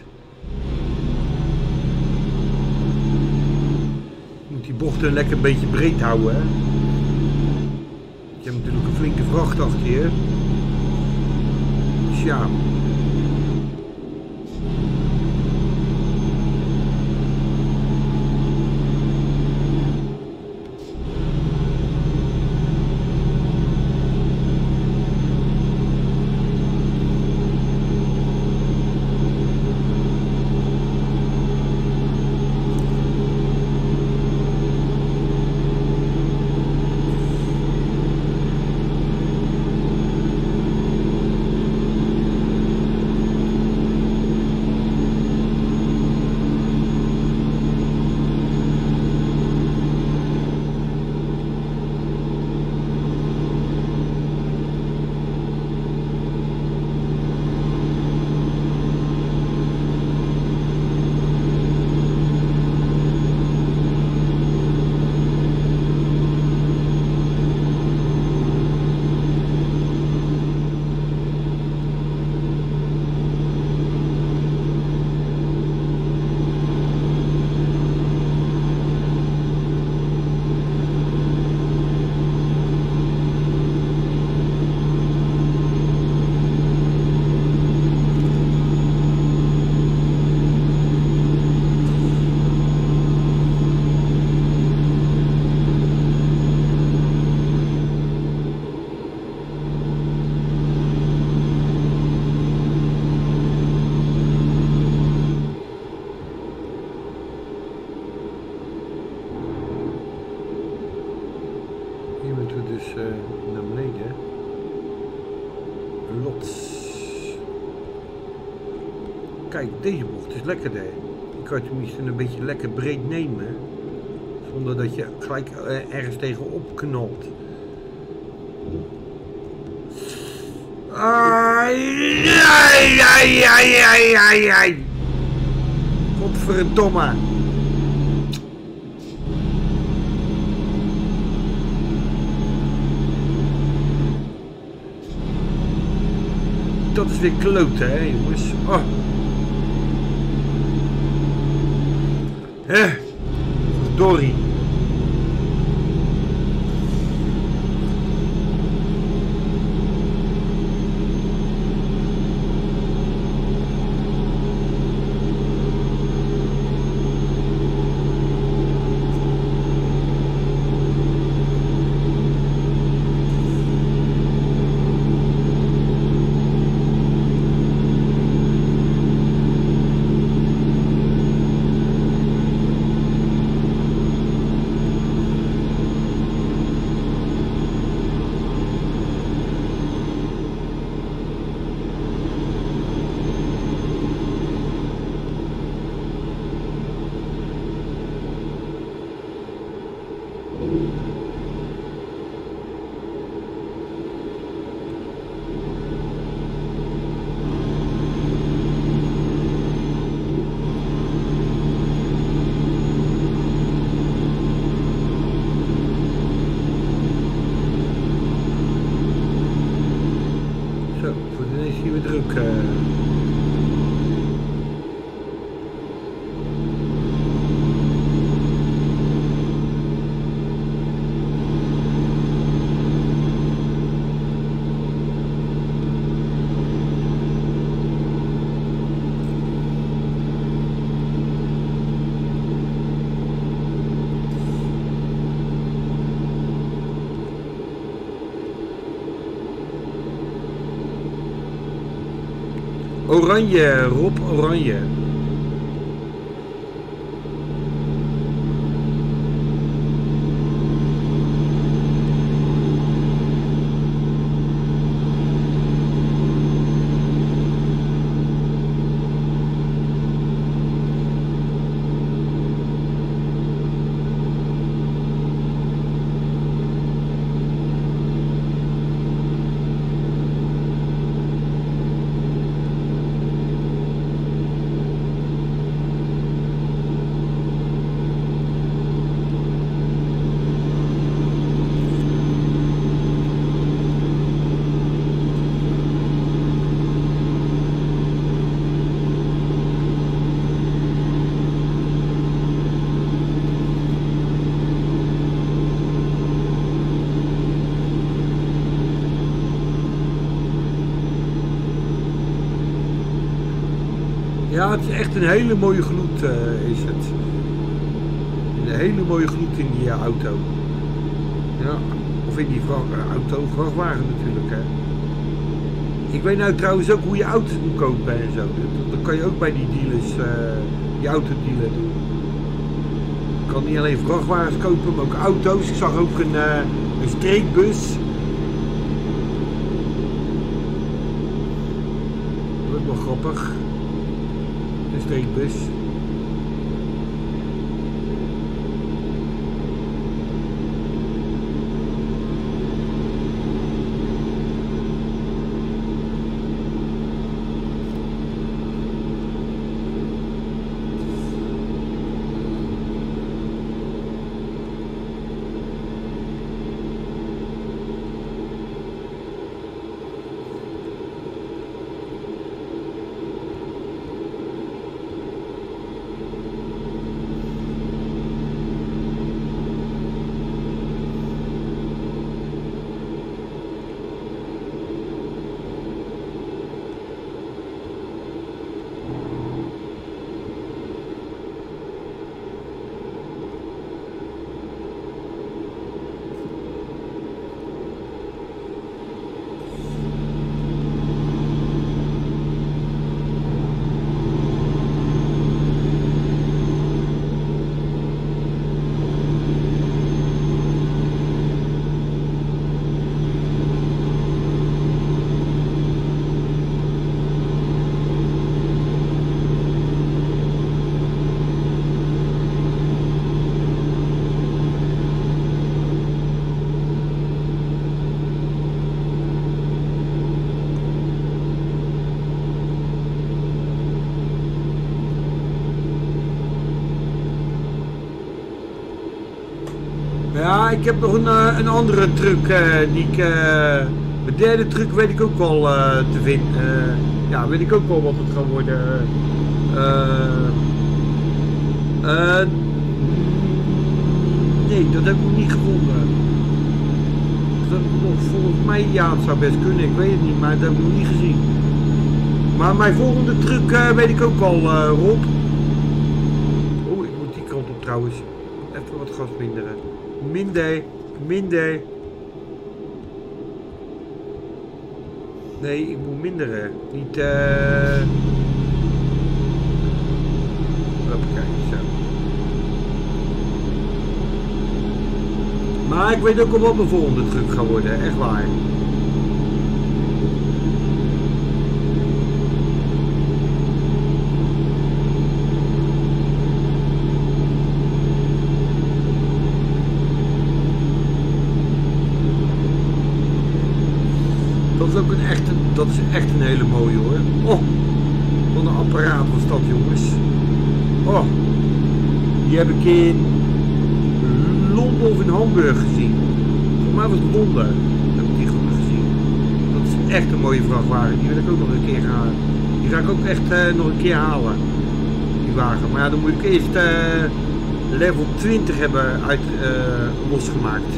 Je moet die bochten lekker een beetje breed houden. Hè? Je hebt natuurlijk een flinke vracht achter je. Dus ja. Lekkerder. Je kan het tenminste een beetje lekker breed nemen. Zonder dat je gelijk eh, ergens tegenop knalt. Ai, ai, ai, ai, ai, ai, ai. Godverdomme. Dat is weer kloten, hè, jongens. Oh. Hè? Verdorie. Zo, het wordt ineens hier weer druk. eh. Oranje, Rob Oranje. Ja, het is echt een hele mooie gloed eh, is het. Een hele mooie gloed in die eh, auto. Ja, of in die vracht- eh, auto, vrachtwagen natuurlijk hè. Ik weet nou trouwens ook hoe je auto's moet kopen en zo. Dat, kan je ook bij die dealers, eh die autodealer doen. Je kan niet alleen vrachtwagens kopen, maar ook auto's. Ik zag ook een, een streekbus. Dat is wel grappig. Een streekbus. Heb nog een, eh, andere truc eh, die ik... eh, mijn derde truc weet ik ook eh, te vinden. Eh, ja, weet ik ook wel wat het gaat worden. Eh, eh, nee, dat heb ik nog niet gevonden. Dat volgens mij, ja, het zou best kunnen, ik weet het niet, maar dat heb ik nog niet gezien. Maar mijn volgende truc eh, weet ik ook wel, eh, Rob. Oeh, ik moet die kant op trouwens. Even wat gas minderen. Minder, minder. Nee, ik moet minderen. Niet, eh... Zo. Maar ik weet ook al wat mijn volgende truc gaat worden, echt waar. Dat is ook een echte, dat is echt een hele mooie hoor. Oh, wat een apparaat was dat jongens. Oh, die heb ik in Londen of in Hamburg gezien. Volgens mij was. Heb ik die goed gezien. Dat is echt een mooie vrachtwagen. Die wil ik ook nog een keer gaan. Die ga ik ook echt eh, nog een keer halen. Die wagen. Maar ja, dan moet ik eerst eh, level 20 hebben uit, eh, losgemaakt.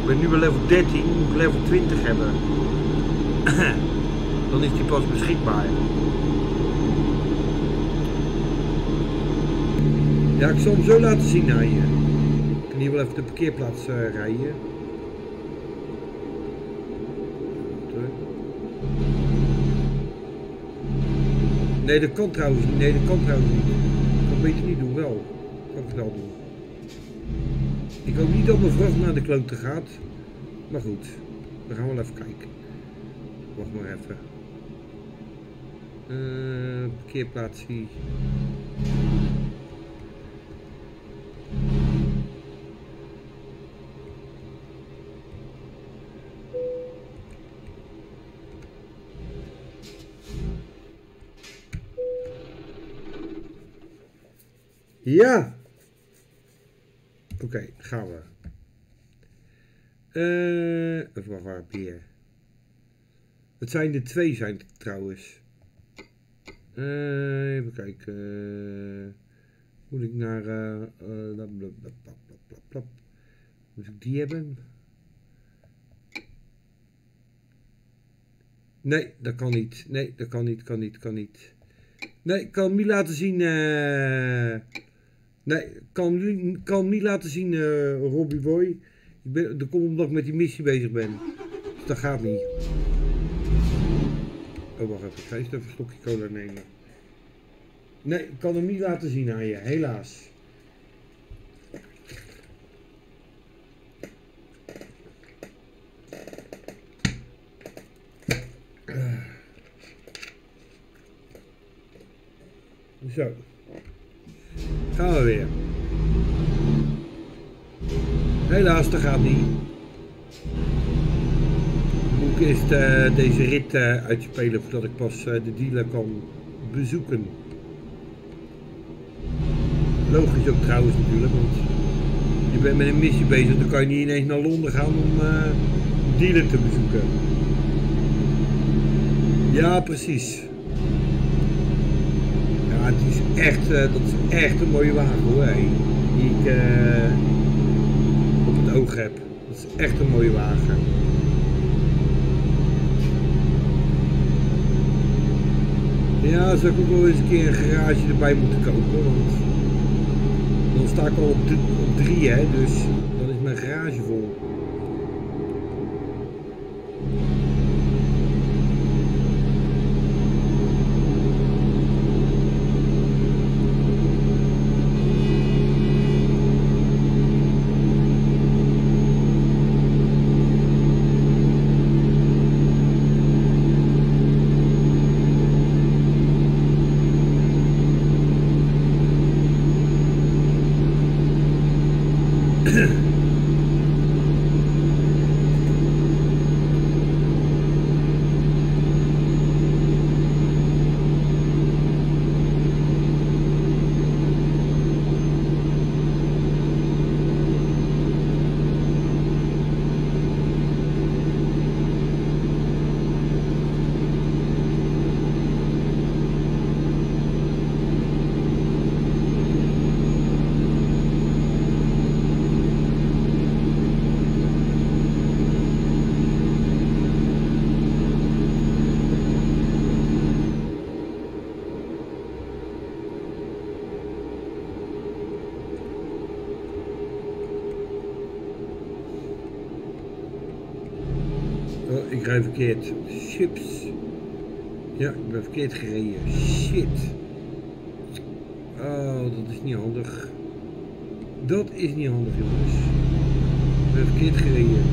Ik ben nu bij level 13, moet ik level 20 hebben. Dan is die pas beschikbaar. Ja, ik zal hem zo laten zien aan je. Ik kan hier wel even de parkeerplaats eh, rijden. Nee, dat kan trouwens niet. Nee, dat kan trouwens niet. Dat weet je niet doen, wel. Kan ik wel doen. Ik hoop niet dat mijn vracht naar de klote gaat. Maar goed, we gaan wel even kijken. Wacht maar even. Eh parkeerplaats hier. Ja. Oké, gaan we. Eh, even waar je? Het zijn er twee zijn het trouwens. Eh, even kijken. moet ik naar... blab, blab. Moet ik die hebben? Nee, dat kan niet. Nee, dat kan niet, kan niet, kan niet. Nee, ik kan hem niet laten zien. eh Nee, kan, kan hem niet laten zien, eh Robbie Boy. Ik ben, dat komt omdat ik met die missie bezig ben. Dus dat gaat niet. Oh, wacht even. Ik ga even een stokje cola nemen. Nee, ik kan hem niet laten zien aan je, helaas. Zo. Gaan we weer. Helaas, dat gaat niet. Ik eerst eh, deze rit eh, uitspelen voordat ik pas eh, de dealer kan bezoeken. Logisch ook trouwens natuurlijk, want je bent met een missie bezig, dan kan je niet ineens naar Londen gaan om een dealer te bezoeken. Ja, precies. Ja, het is echt, dat is echt een mooie wagen hoor, die ik op het oog heb. Dat is echt een mooie wagen. Ja, zou ik ook wel eens een keer een garage erbij moeten kopen, want dan sta ik al op, op drie, hè, dus dan is mijn garage vol. verkeerd. Chips. Ja, ik ben verkeerd gereden. Shit. Oh, dat is niet handig. Dat is niet handig, jongens. Ik ben verkeerd gereden.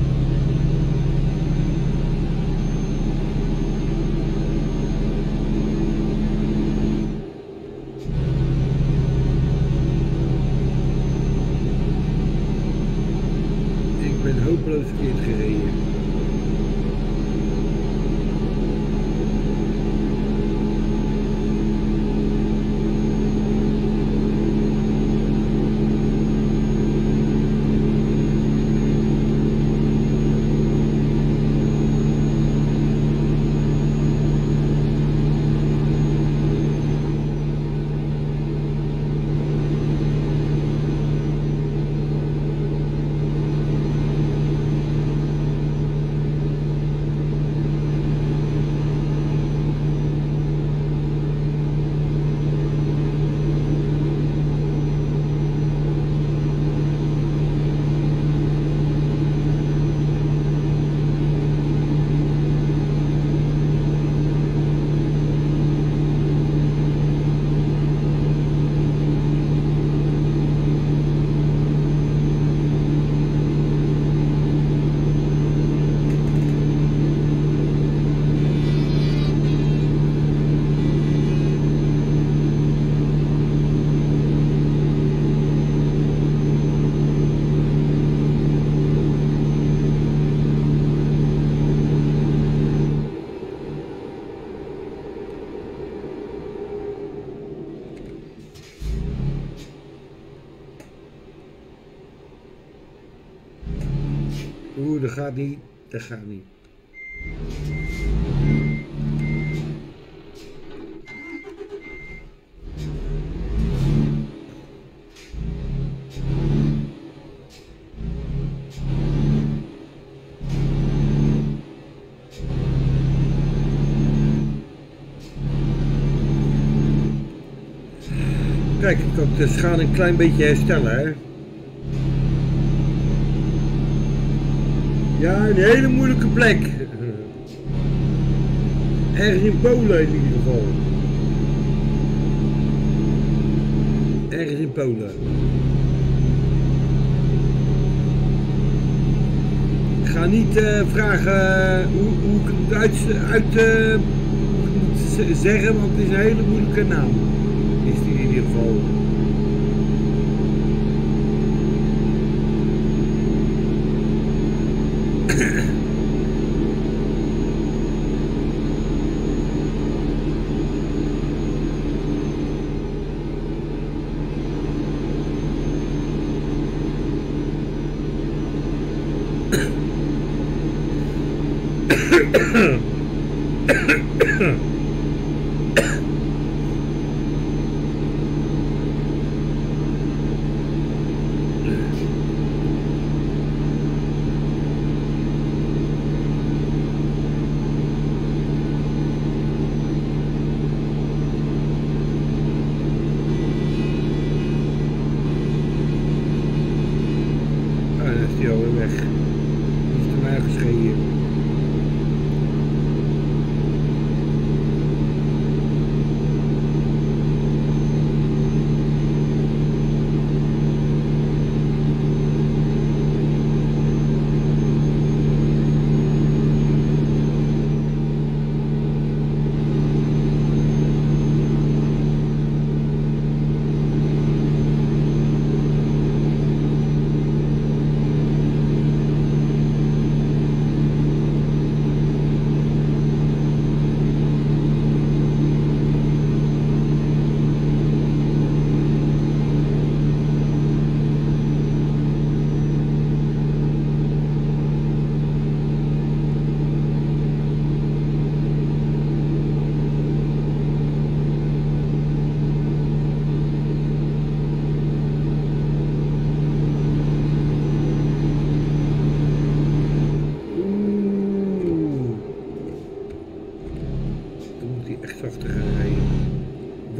Ik ben hopeloos verkeerd gereden. Oeh, dat gaat niet. Dat gaat niet. Kijk, ik kan de schade een klein beetje herstellen, hè. Ja, een hele moeilijke plek. Ergens in Polen in ieder geval. Ergens in Polen. Ik ga niet eh, vragen eh, hoe, hoe ik het uit, uit eh, moet zeggen, want het is een hele moeilijke naam. Is die in ieder geval.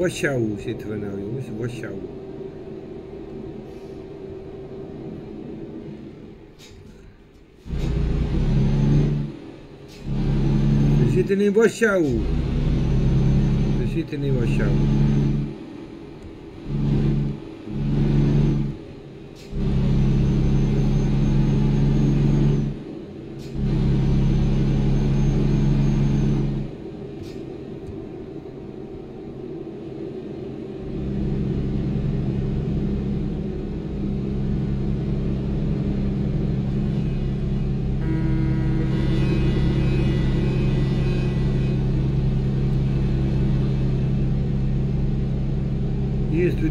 Warschau zitten we nou jongens, Warschau. zitten in Warschau. We zitten in Warschau.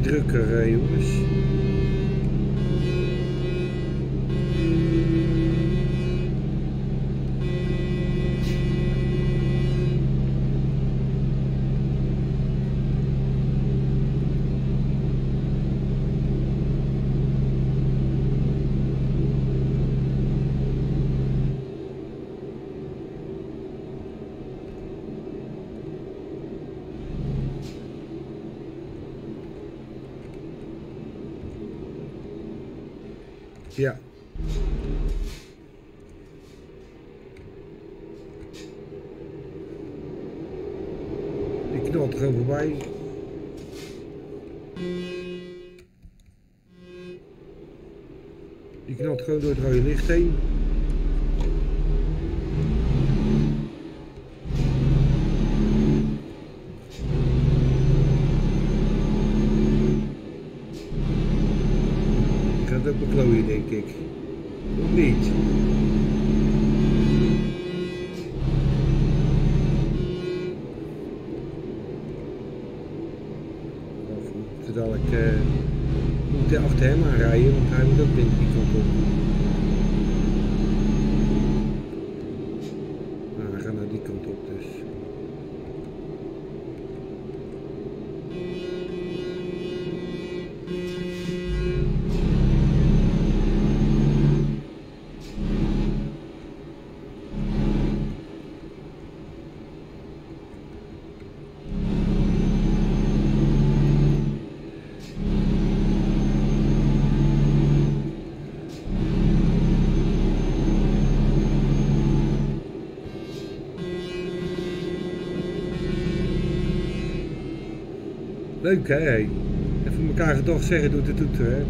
Drukker, eh, jongens. Het rode licht heen. Gaat ook beklooien, denk ik. Of niet? Of we moeten dadelijk eh, we moeten achter hem aanrijden, want hij moet ook denk ik die kant op. Nou, we gaan naar die kant op dus. Leuk hè? Even elkaar gedag zeggen door de toeter hè?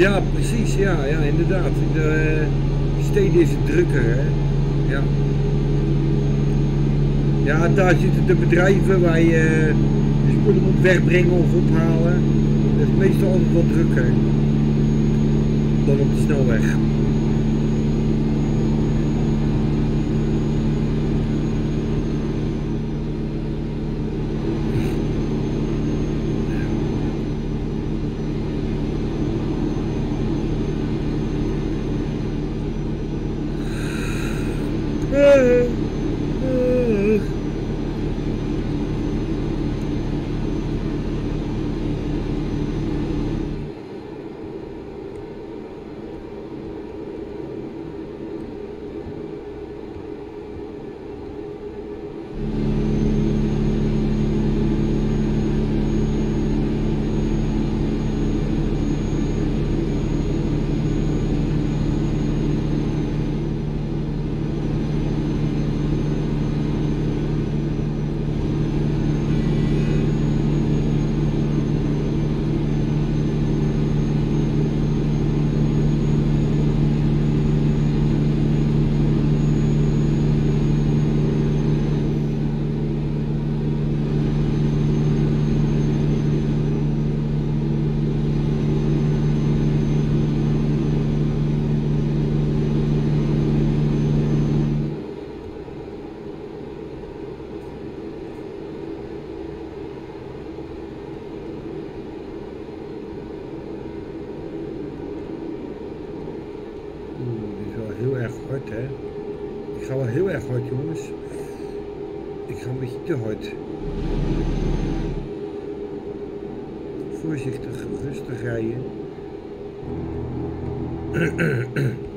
Ja, ja, ja, inderdaad. In de eh, steden is het drukker, hè. Ja. Ja, daar zitten de bedrijven waar je eh, de spullen wegbrengen of ophalen. Dat is meestal altijd wat drukker dan op de snelweg. Hard hè. Ik ga wel heel erg hard jongens. Ik ga een beetje te hard. Voorzichtig, rustig rijden. [clears throat]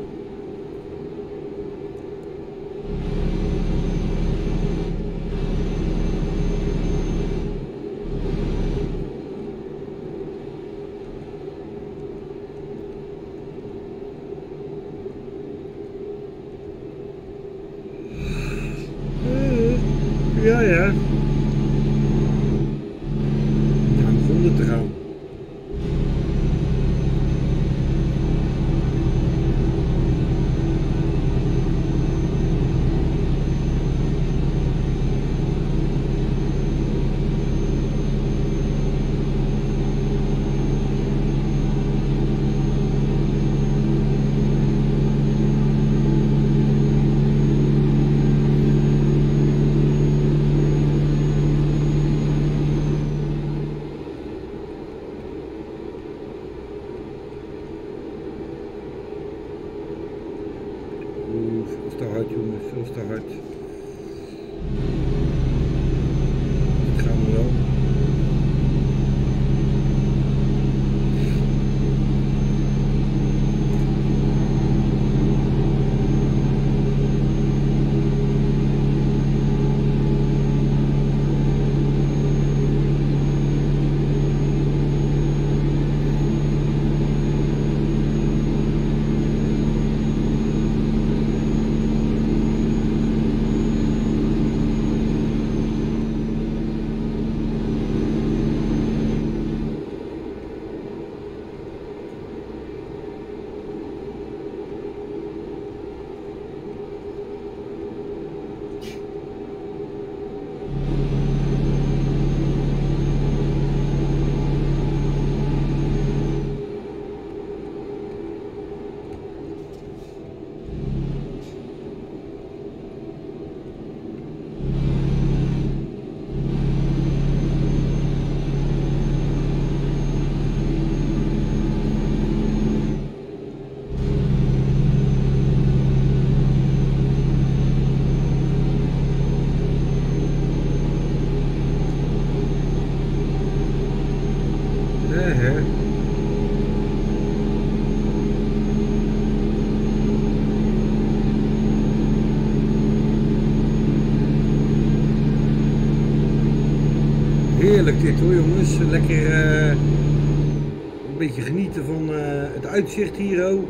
Heerlijk dit hoor jongens. Lekker eh, een beetje genieten van eh, het uitzicht hier ook.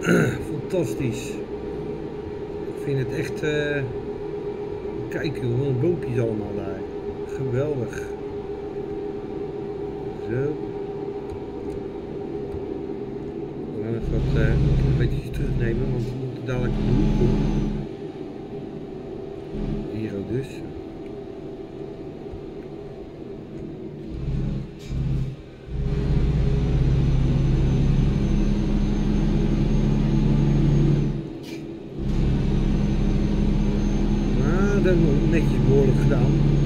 [clears throat] Fantastisch. Ik vind het echt... eh kijk joh, wat een boompjes allemaal daar. Geweldig. Zo. We gaan even wat, eh, een beetje terugnemen, want we moeten dadelijk de hoek op. Hier ook dus. Ah, dat hebben we netjes behoorlijk gedaan.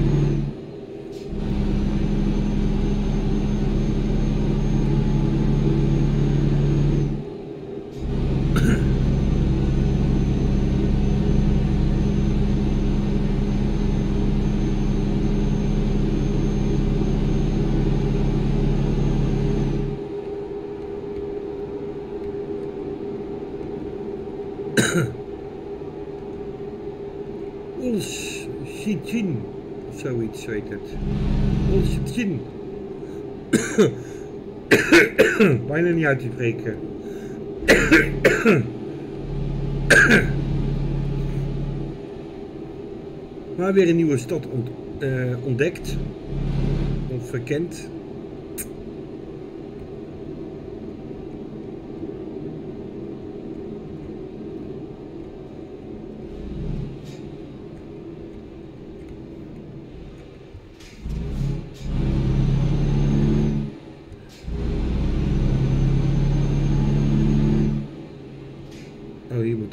Ons Xijin, zoiets weet het. Ons Xijin. [coughs] Bijna niet uit te spreken. [coughs] maar weer een nieuwe stad ont- eh, ontdekt. Of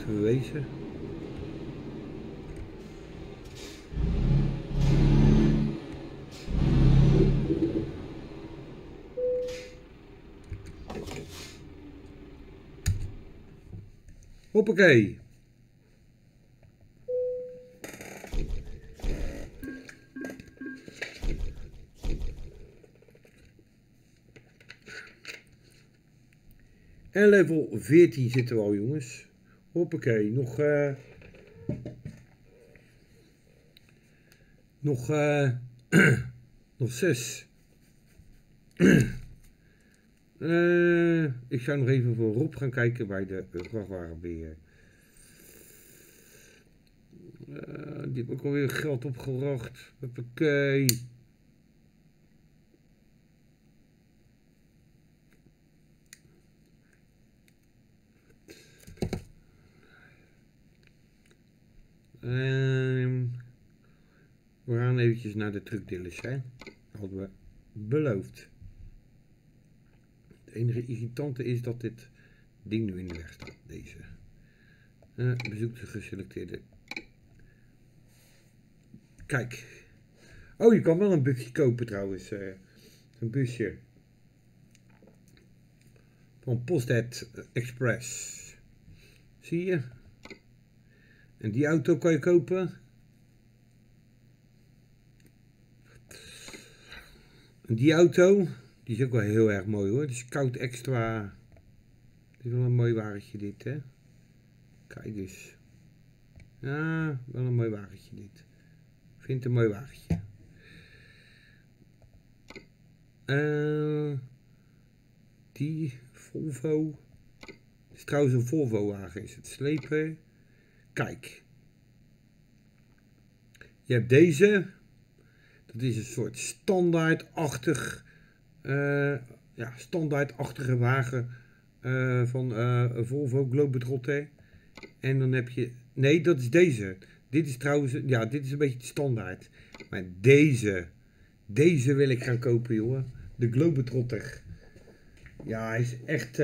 wordt verwezen. Hoppakee. En level 14 zitten we al jongens. Hoppakee, nog... eh nog... eh [clears throat] nog 6. [clears throat] Eh, ik zou nog even voor Rob gaan kijken bij de vrachtwagenbeheer. Eh, die heb ik alweer geld opgeracht. Hoppakee. Ehm, we gaan eventjes naar de truckdealers, hè. Hadden we beloofd. Het enige irritante is dat dit ding nu in de weg staat, deze. Eh bezoek de geselecteerde. Kijk. Oh, je kan wel een busje kopen trouwens. eh, een busje. Van Postet Express. Zie je? En die auto kan je kopen. En die auto, die is ook wel heel erg mooi hoor. Het is koud extra. Het is wel een mooi wagentje dit hè. Kijk eens. Ja, wel een mooi wagentje dit. Ik vind het een mooi wagentje. Eh, die Volvo. Het is trouwens een Volvo wagen is het. Slepen. Kijk. Je hebt deze. Dat is een soort standaardachtig. eh ja, standaardachtige wagen. eh, van eh, Volvo Globetrotter. En dan heb je. Nee, dat is deze. Dit is trouwens. Ja, dit is een beetje standaard. Maar deze. Deze wil ik gaan kopen, jongen. De Globetrotter. Ja, hij is echt.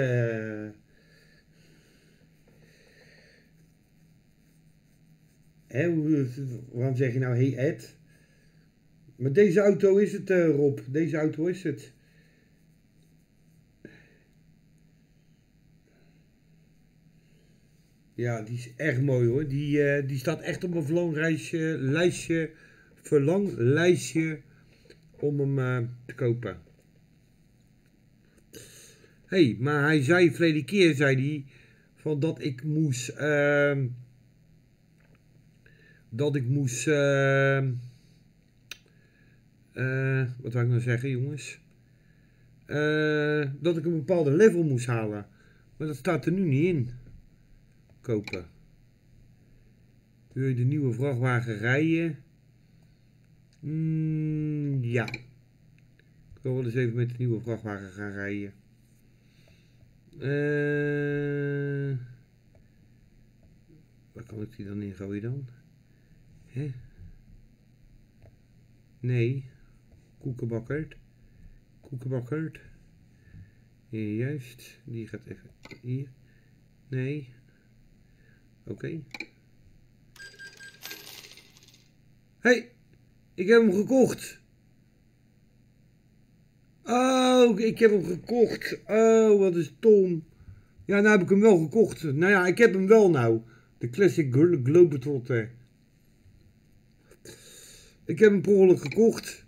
Hè, waarom zeg je nou hey Ed? Maar deze auto is het, eh, Rob. Deze auto is het. Ja, die is echt mooi hoor. Die, eh, die staat echt op mijn verlanglijstje, lijstje, verlanglijstje om hem eh, te kopen. Hey, maar hij zei verleden keer, zei hij, van dat ik moest, ehm, dat ik moest, ehm, eh, wat wil ik nou zeggen jongens? Eh, dat ik een bepaalde level moest halen. Maar dat staat er nu niet in. Kopen. Wil je de nieuwe vrachtwagen rijden? Mm, ja. Ik wil wel eens even met de nieuwe vrachtwagen gaan rijden. Eh, waar kan ik die dan in gooien dan? Nee. Koekenbakkerd. Hier, juist. Die gaat even hier. Nee. Oké. hey, ik heb hem gekocht. Oh, ik heb hem gekocht. Oh, wat is Tom. Ja, nou heb ik hem wel gekocht. Nou ja, ik heb hem wel nou. De Classic Glo- Globetrotter. Ik heb hem per gekocht.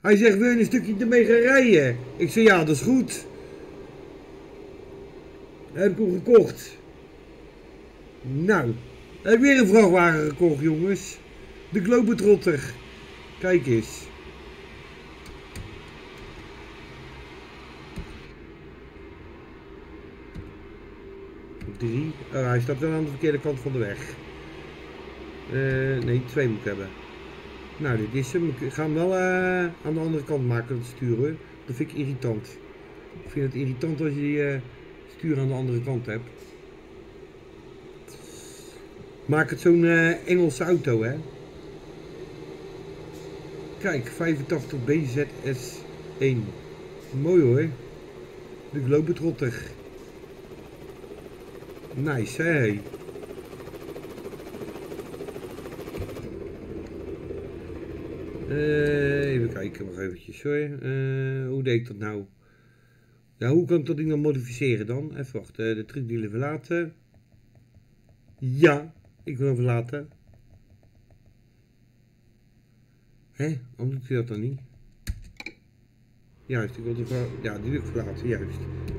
Hij zegt, wil je een stukje ermee gaan rijden? Ik zeg, ja, dat is goed. Dan heb ik hem gekocht. Nou, heb ik weer een vrachtwagen gekocht, jongens. De Globetrotter. Kijk eens. Drie. Oh, hij staat wel aan de verkeerde kant van de weg. Eh, nee, twee moet ik hebben. Nou, dit is hem. Ik ga hem wel eh, aan de andere kant maken, het hoor. Dat vind ik irritant. Ik vind het irritant als je die eh, stuur aan de andere kant hebt. Maak het zo'n eh, Engelse auto, hè. Kijk, 85 BZS1. Mooi hoor. De Globetrotter. Nice, hè. Eh, even kijken, nog eventjes hoor. Eh, hoe deed ik dat nou? Ja, hoe kan ik dat ding dan modificeren dan? Even wachten, de truckdealer verlaten. Ja, ik wil hem verlaten. Hé, waarom doet hij dat dan niet? Juist, ik wil de ja, die wil ik verlaten, juist.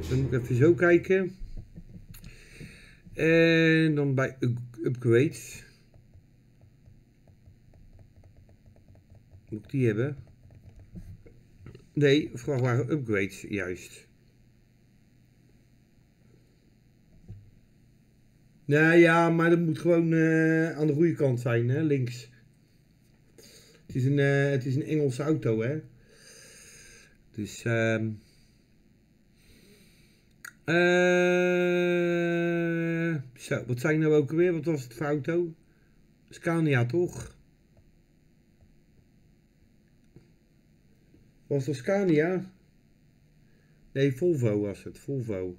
Dan moet ik even zo kijken. En dan bij up- upgrades. Moet ik die hebben? Nee, vrachtwagen upgrades, juist. Nou ja, maar dat moet gewoon eh, aan de goede kant zijn, hè, links. Het is een, eh, het is een Engelse auto, hè. Dus, ehm eh, zo, wat zijn nou ook weer? Wat was het voor auto? Scania, toch? Was dat Scania? Nee, Volvo was het. Volvo.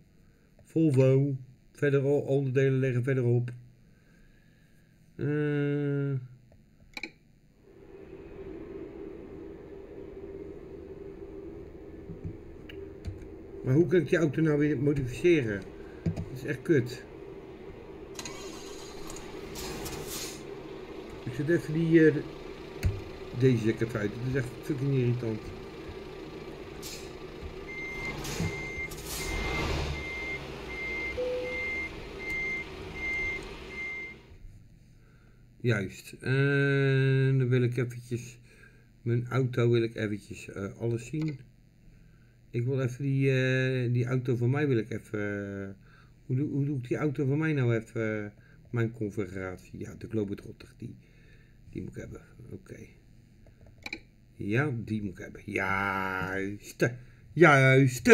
Volvo. Verder onderdelen liggen verderop. Eh Maar hoe kan ik die auto nou weer modificeren? Dat is echt kut. Ik zet even die... eh, deze even uit. Dat is echt fucking irritant. Juist. En dan wil ik eventjes... Mijn auto wil ik eventjes eh, alles zien. Ik wil even die, eh, die auto van mij wil ik even... eh, hoe, doe, hoe doe ik die auto van mij nou even... mijn configuratie? Ja, de Globetrotter, die, die moet ik hebben. Oké. Ja, die moet ik hebben. Juist. Juist.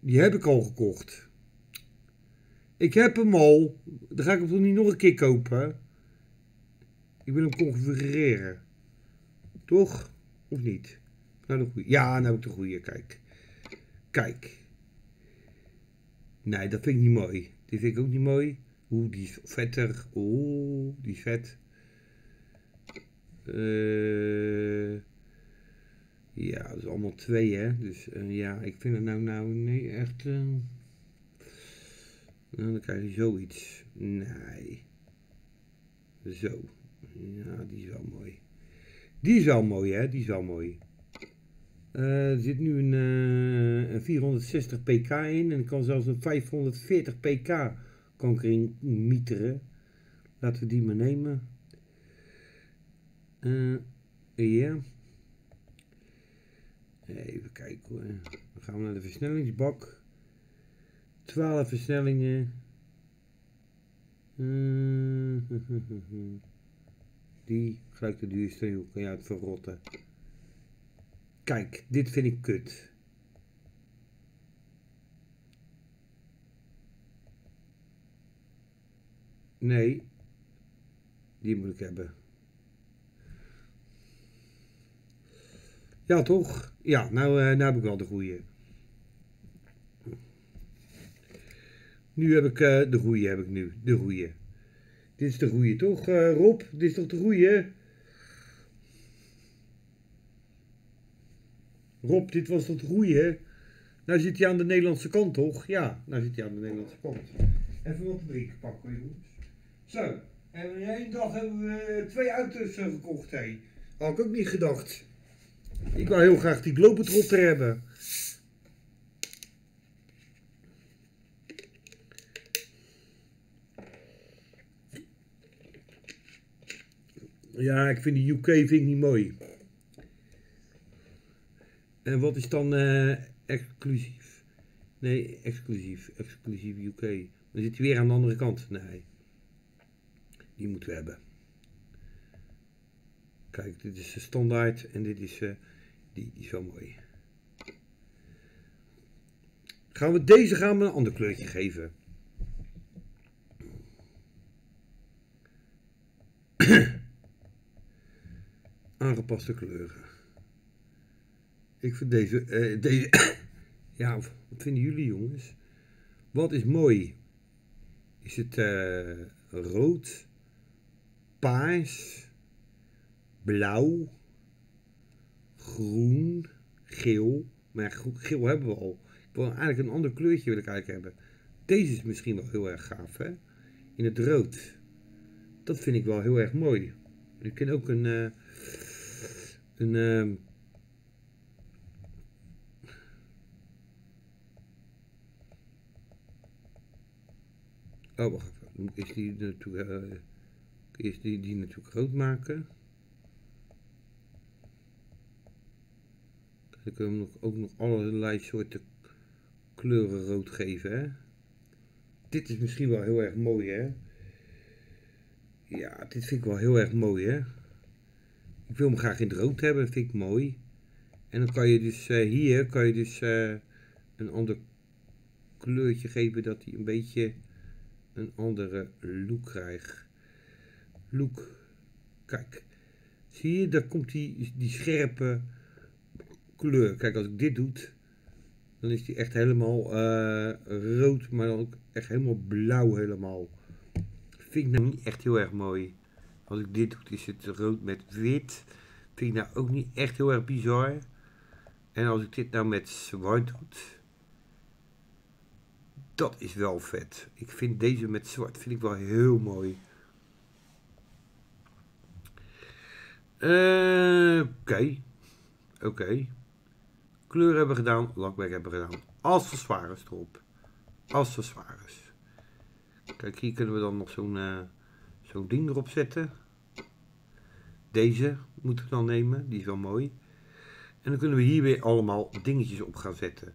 Die heb ik al gekocht. Ik heb hem al. Dan ga ik hem toch niet nog een keer kopen? Ik wil hem configureren. Toch? Of niet? Nou, de goeie. Ja, nou de goede. Kijk. Kijk. Nee, dat vind ik niet mooi. Die vind ik ook niet mooi. Oeh, die is vetter. Oeh, die is vet. Eh, ja, dat is allemaal twee, hè. Dus eh, ja, ik vind het nou, nou, nee, echt... eh, nou, dan krijg je zoiets. Nee. Zo. Ja, die is wel mooi. Die is wel mooi, hè. Die is wel mooi. Eh, er zit nu een, eh, een 460 pk in en kan zelfs een 540 pk kan erin mieteren. Laten we die maar nemen. Eh, ja. Even kijken hoor. Dan gaan we naar de versnellingsbak. 12 versnellingen. Eh, [laughs] die gelijk de duurste hoe kan je het verrotten. Kijk, dit vind ik kut. Nee, die moet ik hebben. Ja, toch? Ja, nou, eh, nou heb ik wel de goeie. Nu heb ik eh, de goeie, heb ik nu. De goeie. Dit is de goeie, toch, eh, Rob? Dit is toch de goeie? Rob, dit was toch de hè? Nou zit hij aan de Nederlandse kant, toch? Ja, nou zit hij aan de Nederlandse kant. Even wat te drinken pakken, jongens. Zo, en in één dag hebben we twee auto's eh, gekocht, hé. Had ik ook niet gedacht. Ik wou heel graag die Globetrotter hebben. Ja, ik vind de UK vind ik niet mooi. En wat is dan eh, exclusief? Nee, exclusief. Exclusief UK. Dan zit hij weer aan de andere kant. Nee. Die moeten we hebben. Kijk, dit is de standaard en dit is, eh, die, die is wel mooi. Gaan we deze gaan we een ander kleurtje geven. Aangepaste kleuren. Ik vind deze, eh, deze [coughs] ja, wat vinden jullie jongens? Wat is mooi? Is het eh, rood, paars, blauw, groen, geel. Maar geel hebben we al. Ik wil eigenlijk een ander kleurtje wil ik eigenlijk hebben. Deze is misschien wel heel erg gaaf, hè? In het rood. Dat vind ik wel heel erg mooi. Je kan ook een, eh, een, ehm, Oh, wacht even. Moet ik die, natuurlijk, uh, eh, eerst die, die natuurlijk rood maken. Dan kunnen we nog, ook nog allerlei soorten kleuren rood geven. Hè? Dit is misschien wel heel erg mooi, hè? Ja, dit vind ik wel heel erg mooi, hè? Ik wil hem graag in het rood hebben, vind ik mooi. En dan kan je dus eh, hier kan je dus eh, een ander kleurtje geven dat hij een beetje een andere look krijgt. Look. Kijk. Zie je, daar komt die, die scherpe kleur. Kijk, als ik dit doe, dan is die echt helemaal eh, rood, maar dan ook echt helemaal blauw helemaal. Vind ik nou niet echt heel erg mooi. Als ik dit doe, is het rood met wit. Vind ik nou ook niet echt heel erg bizar. En als ik dit nou met zwart doe, dat is wel vet. Ik vind deze met zwart vind ik wel heel mooi. Eh, Oké. Oké. Kleur hebben we gedaan. Lakwerk hebben we gedaan. Accessoires erop. Accessoires. Kijk, hier kunnen we dan nog zo'n eh, zo'n ding erop zetten. Deze moeten we dan nemen. Die is wel mooi. En dan kunnen we hier weer allemaal dingetjes op gaan zetten.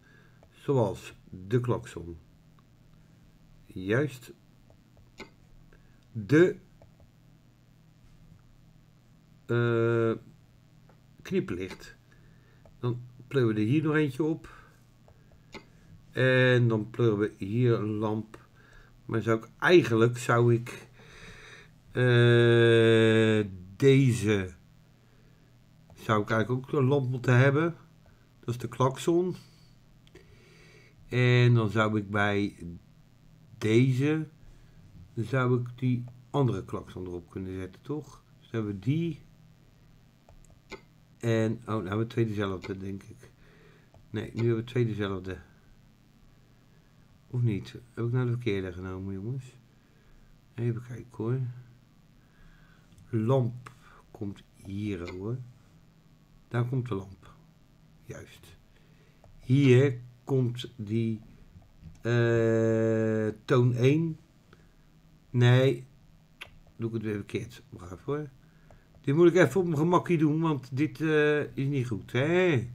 Zoals de klokson. Juist. De eh kniplicht. Dan pleuren we er hier nog eentje op. En dan pleuren we hier een lamp. Maar zou ik eigenlijk zou ik eh, deze zou ik eigenlijk ook een lamp moeten hebben. Dat is de klakson. En dan zou ik bij deze, dan zou ik die andere klakson erop kunnen zetten, toch? Dus dan hebben we die. En, oh, nou hebben we twee dezelfde, denk ik. Nee, nu hebben we twee dezelfde. Of niet? Heb ik nou de verkeerde genomen, jongens? Even kijken hoor. Lamp komt hier hoor. Daar komt de lamp. Juist. Hier komt die eh, toon 1. Nee, doe ik het weer verkeerd. Wacht hoor. Dit moet ik even op mijn gemakje doen, want dit eh, is niet goed. Hè?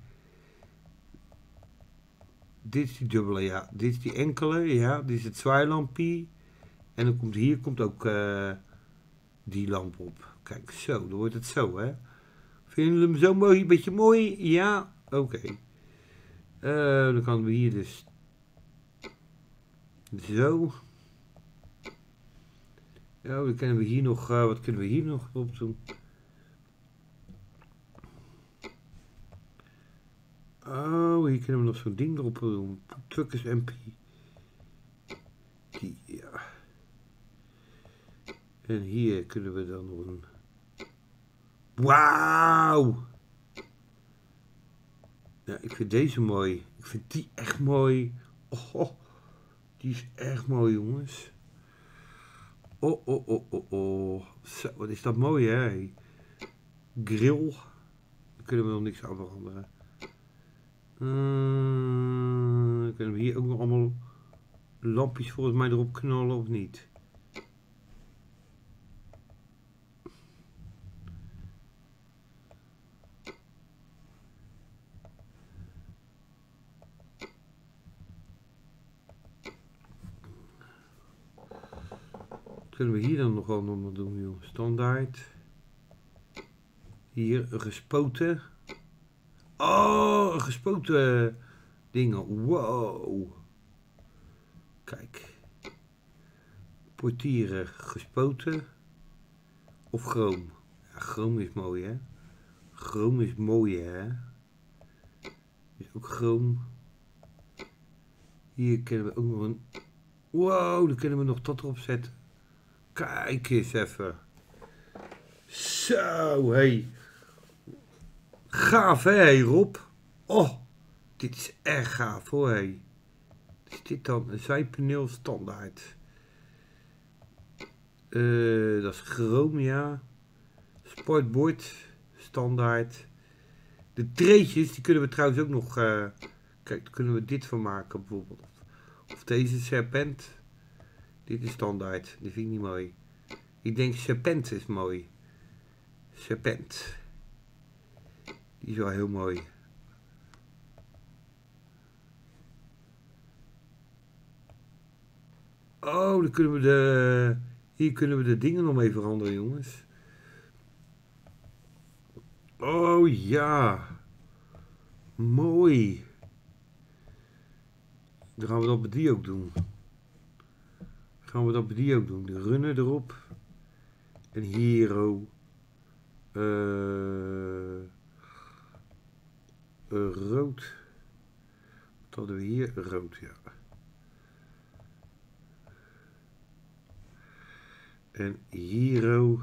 Dit is die dubbele, ja. Dit is die enkele, ja. Dit is het zwaailampje. En dan komt hier komt ook eh, die lamp op. Kijk, zo. Dan wordt het zo, hè. Vinden jullie hem zo mooi? Een beetje mooi? Ja? Oké. Eh, dan kan we hier dus... Zo. Ja, dan kunnen we hier nog... eh, wat kunnen we hier nog op doen? Oh, hier kunnen we nog zo'n ding erop doen. Truckers MP. Die. En hier kunnen we dan nog een... Wauw! Ja, ik vind deze mooi. Ik vind die echt mooi. Oh, die is echt mooi, jongens. Oh, oh, oh, oh, oh. Zo, wat is dat mooi, hè? Grill. Daar kunnen we nog niks aan veranderen. Dan kunnen we hier ook nog allemaal lampjes volgens mij erop knallen, of niet? Kunnen we hier dan nog allemaal doen, joh? Standaard. Hier een gespoten. Oh, een gespoten dingen. Wow. Kijk. Portieren gespoten. Of chroom. Ja, is mooi, hè? Chroom is mooi, hè? Is ook chroom. Hier kunnen we ook nog een... Wow, dan kunnen we nog dat erop zetten. Kijk eens even. Zo, hé. Hey. Gaaf, hè, Rob? Oh, dit is echt gaaf, hoor, hé. Is dit dan een zijpaneel standaard? Eh, dat is chroom, ja. Sportboard, standaard. De treetjes, die kunnen we trouwens ook nog... eh, kijk, daar kunnen we dit van maken, bijvoorbeeld. Of deze serpent. Dit is standaard. Die vind ik niet mooi. Ik denk serpent is mooi. Serpent. Die is wel heel mooi. Oh, dan kunnen we de... Hier kunnen we de dingen nog mee veranderen, jongens. Oh ja. Mooi. Dan gaan we dat bij die ook doen. Gaan we dat bij die ook doen. De runner erop. Een hero. Eh, rood. Wat hadden we hier? Rood, ja. En hero.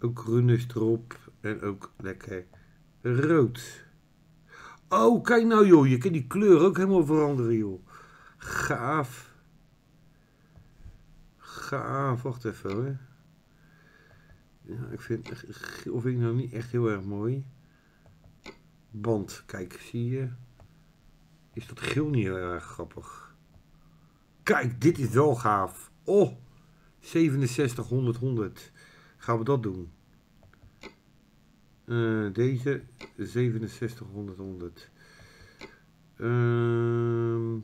Ook runners erop. En ook lekker rood. Oh, kijk nou joh. Je kan die kleur ook helemaal veranderen joh. Gaaf. Gaaf. Wacht even hoor. Ja, ik vind, of ik nou niet echt heel erg mooi. Band, kijk, zie je? Is dat geel niet heel erg grappig? Kijk, dit is wel gaaf. Oh, 67, 100, 100. Gaan we dat doen? Eh, deze 67, 100, 100. Ehm.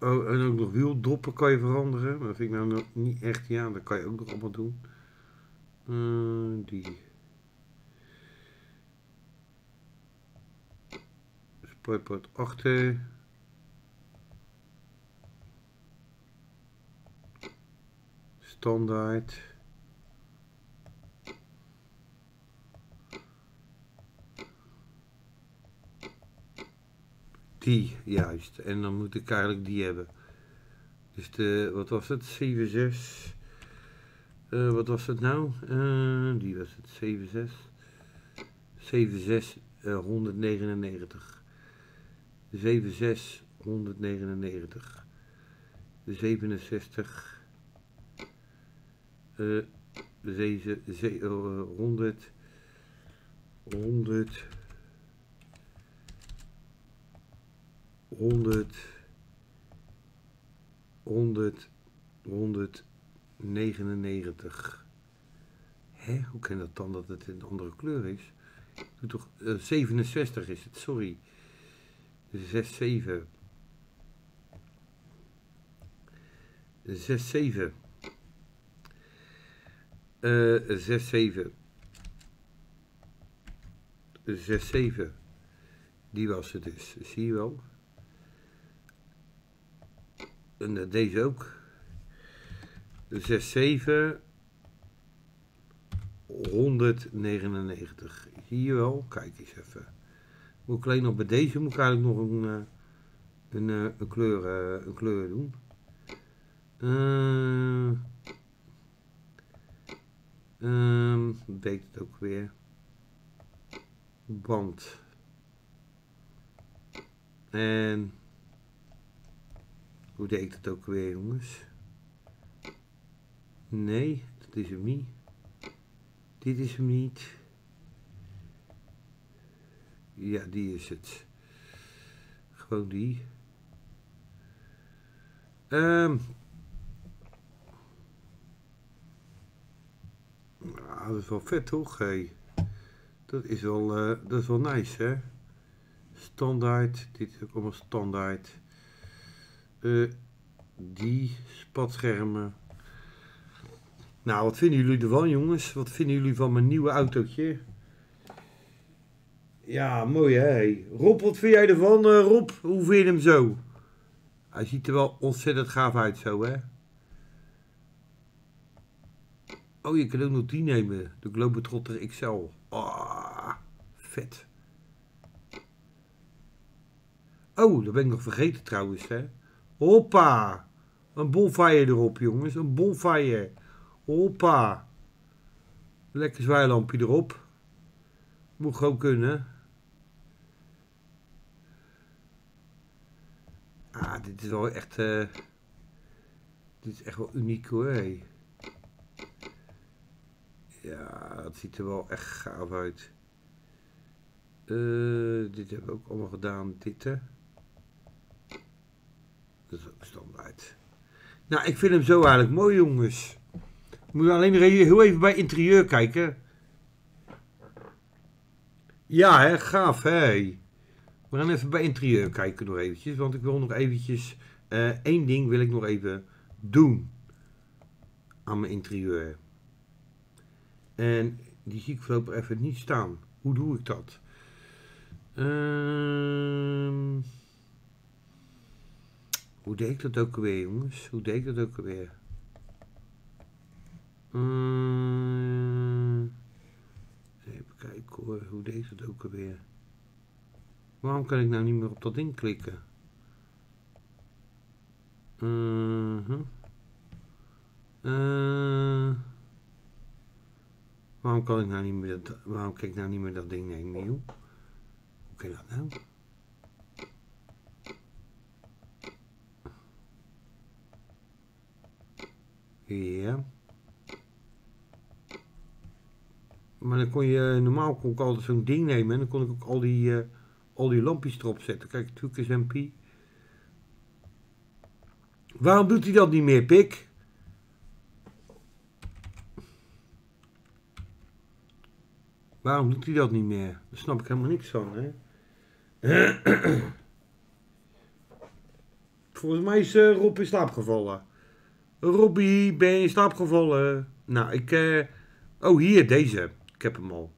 Oh, en ook nog wieldoppen kan je veranderen. Maar dat vind ik nou niet echt. Ja, dat kan je ook nog allemaal doen. Eh, die. Sportport achter. Standaard. Die, juist. En dan moet ik eigenlijk die hebben. Dus de, wat was het? 76. Uh, wat was het nou? Uh, die was het. 76. 76 uh, 199. 76 199. 67. Uh, 7, 7, 100. 100. 100, 100, 199. Hé, hoe kan dat dan dat het een andere kleur is? Doe toch, uh, 67 is het, sorry. 6, 7. 6, 7. Uh, 6, 7. 6, 7. Die was het dus, zie je wel. En deze ook. De 67 199. Hier wel. Kijk eens even. Moet ik alleen nog bij deze moet ik eigenlijk nog een, eh, een, eh, een, kleur, eh, een kleur doen. Uh, um, deed het ook weer. Band. En hoe deed ik dat ook weer, jongens? Nee, dat is hem niet. Dit is hem niet. Ja, die is het. Gewoon die. Um, dat is wel vet toch? Hey. Dat is wel, uh, dat is wel nice hè. Standaard, dit is ook allemaal standaard. Uh, die spatschermen. Nou, wat vinden jullie ervan, jongens? Wat vinden jullie van mijn nieuwe autootje? Ja, mooi hè. Rob, wat vind jij ervan? Uh, Rob, hoe vind je hem zo? Hij ziet er wel ontzettend gaaf uit zo, hè? Oh, je kan ook nog die nemen. De Globetrotter XL. Ah, vet. Oh, dat ben ik nog vergeten trouwens, hè. Hoppa. Een bonfire erop, jongens. Een bonfire. Hoppa. Lekker zwaailampje erop. Moet gewoon kunnen. Ah, dit is wel echt... Uh, dit is echt wel uniek hoor. Hey. Ja, het ziet er wel echt gaaf uit. Uh, dit hebben we ook allemaal gedaan. Dit hè. Nou, ik vind hem zo eigenlijk mooi, jongens. Ik moet alleen heel even bij interieur kijken. Ja, hè, gaaf, hè. We gaan even bij interieur kijken nog eventjes, want ik wil nog eventjes... eh één ding wil ik nog even doen aan mijn interieur. En die zie ik voorlopig even niet staan. Hoe doe ik dat? Ehm hoe deed ik dat ook alweer, jongens? Hoe deed dat ook alweer? Ehm, even kijken hoor, hoe deed dat ook alweer? Waarom kan ik nou niet meer op dat ding klikken? Mhm. Eh, waarom kan ik nou niet meer dat, waarom kan ik nou niet meer dat ding nemen, joh? Hoe kan dat nou? Ja. Maar dan kon je, normaal kon ik altijd zo'n ding nemen en dan kon ik ook al die, eh, al die lampjes erop zetten. Kijk, trucjes MP. Waarom doet hij dat niet meer, Pik? Waarom doet hij dat niet meer? Daar snap ik helemaal niks van, hè? [clears throat] Volgens mij is eh, Rob in slaap gevallen. Robbie, ben je in? Nou, ik... eh, Oh, hier, deze. Ik heb hem al.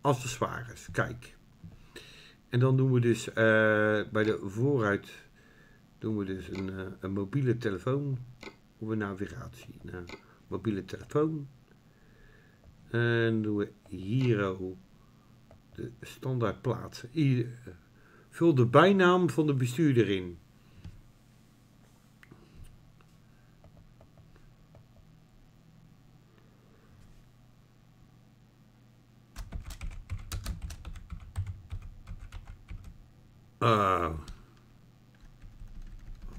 Accessoires, kijk. En dan doen we dus eh, bij de vooruit... doen we dus een, eh, een mobiele telefoon. Hoe we navigatie. Nou, mobiele telefoon. En doen we hier ook de standaard plaatsen. Vul de bijnaam van de bestuurder in.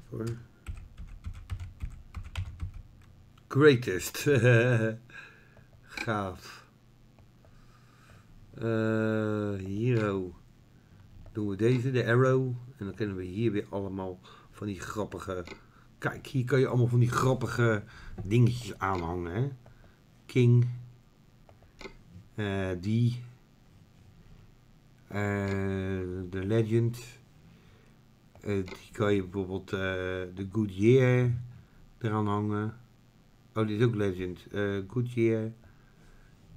Hoor. Greatest. [laughs] Gaaf. Eh hero. Doen we deze, de arrow. En dan kunnen we hier weer allemaal van die grappige... Kijk, hier kan je allemaal van die grappige dingetjes aanhangen. Hè? King. Eh, die. Eh, de Legend. Eh, die kan je bijvoorbeeld eh, de Goodyear eraan hangen. Oh, dit is ook Legend. Eh Goodyear.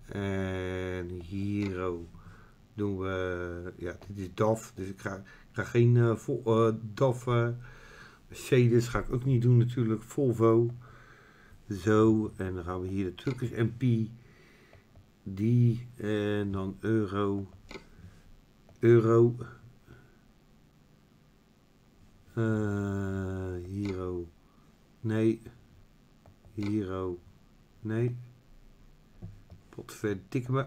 En Hero doen we... Ja, dit is DAF. Dus ik ga, ga geen vol, DAF... Mercedes ga ik ook niet doen natuurlijk. Volvo. Zo. En dan gaan we hier de truckers MP. Die. En dan euro. Euro. Eh hero. Nee. Hero. Nee. Potverdikke me.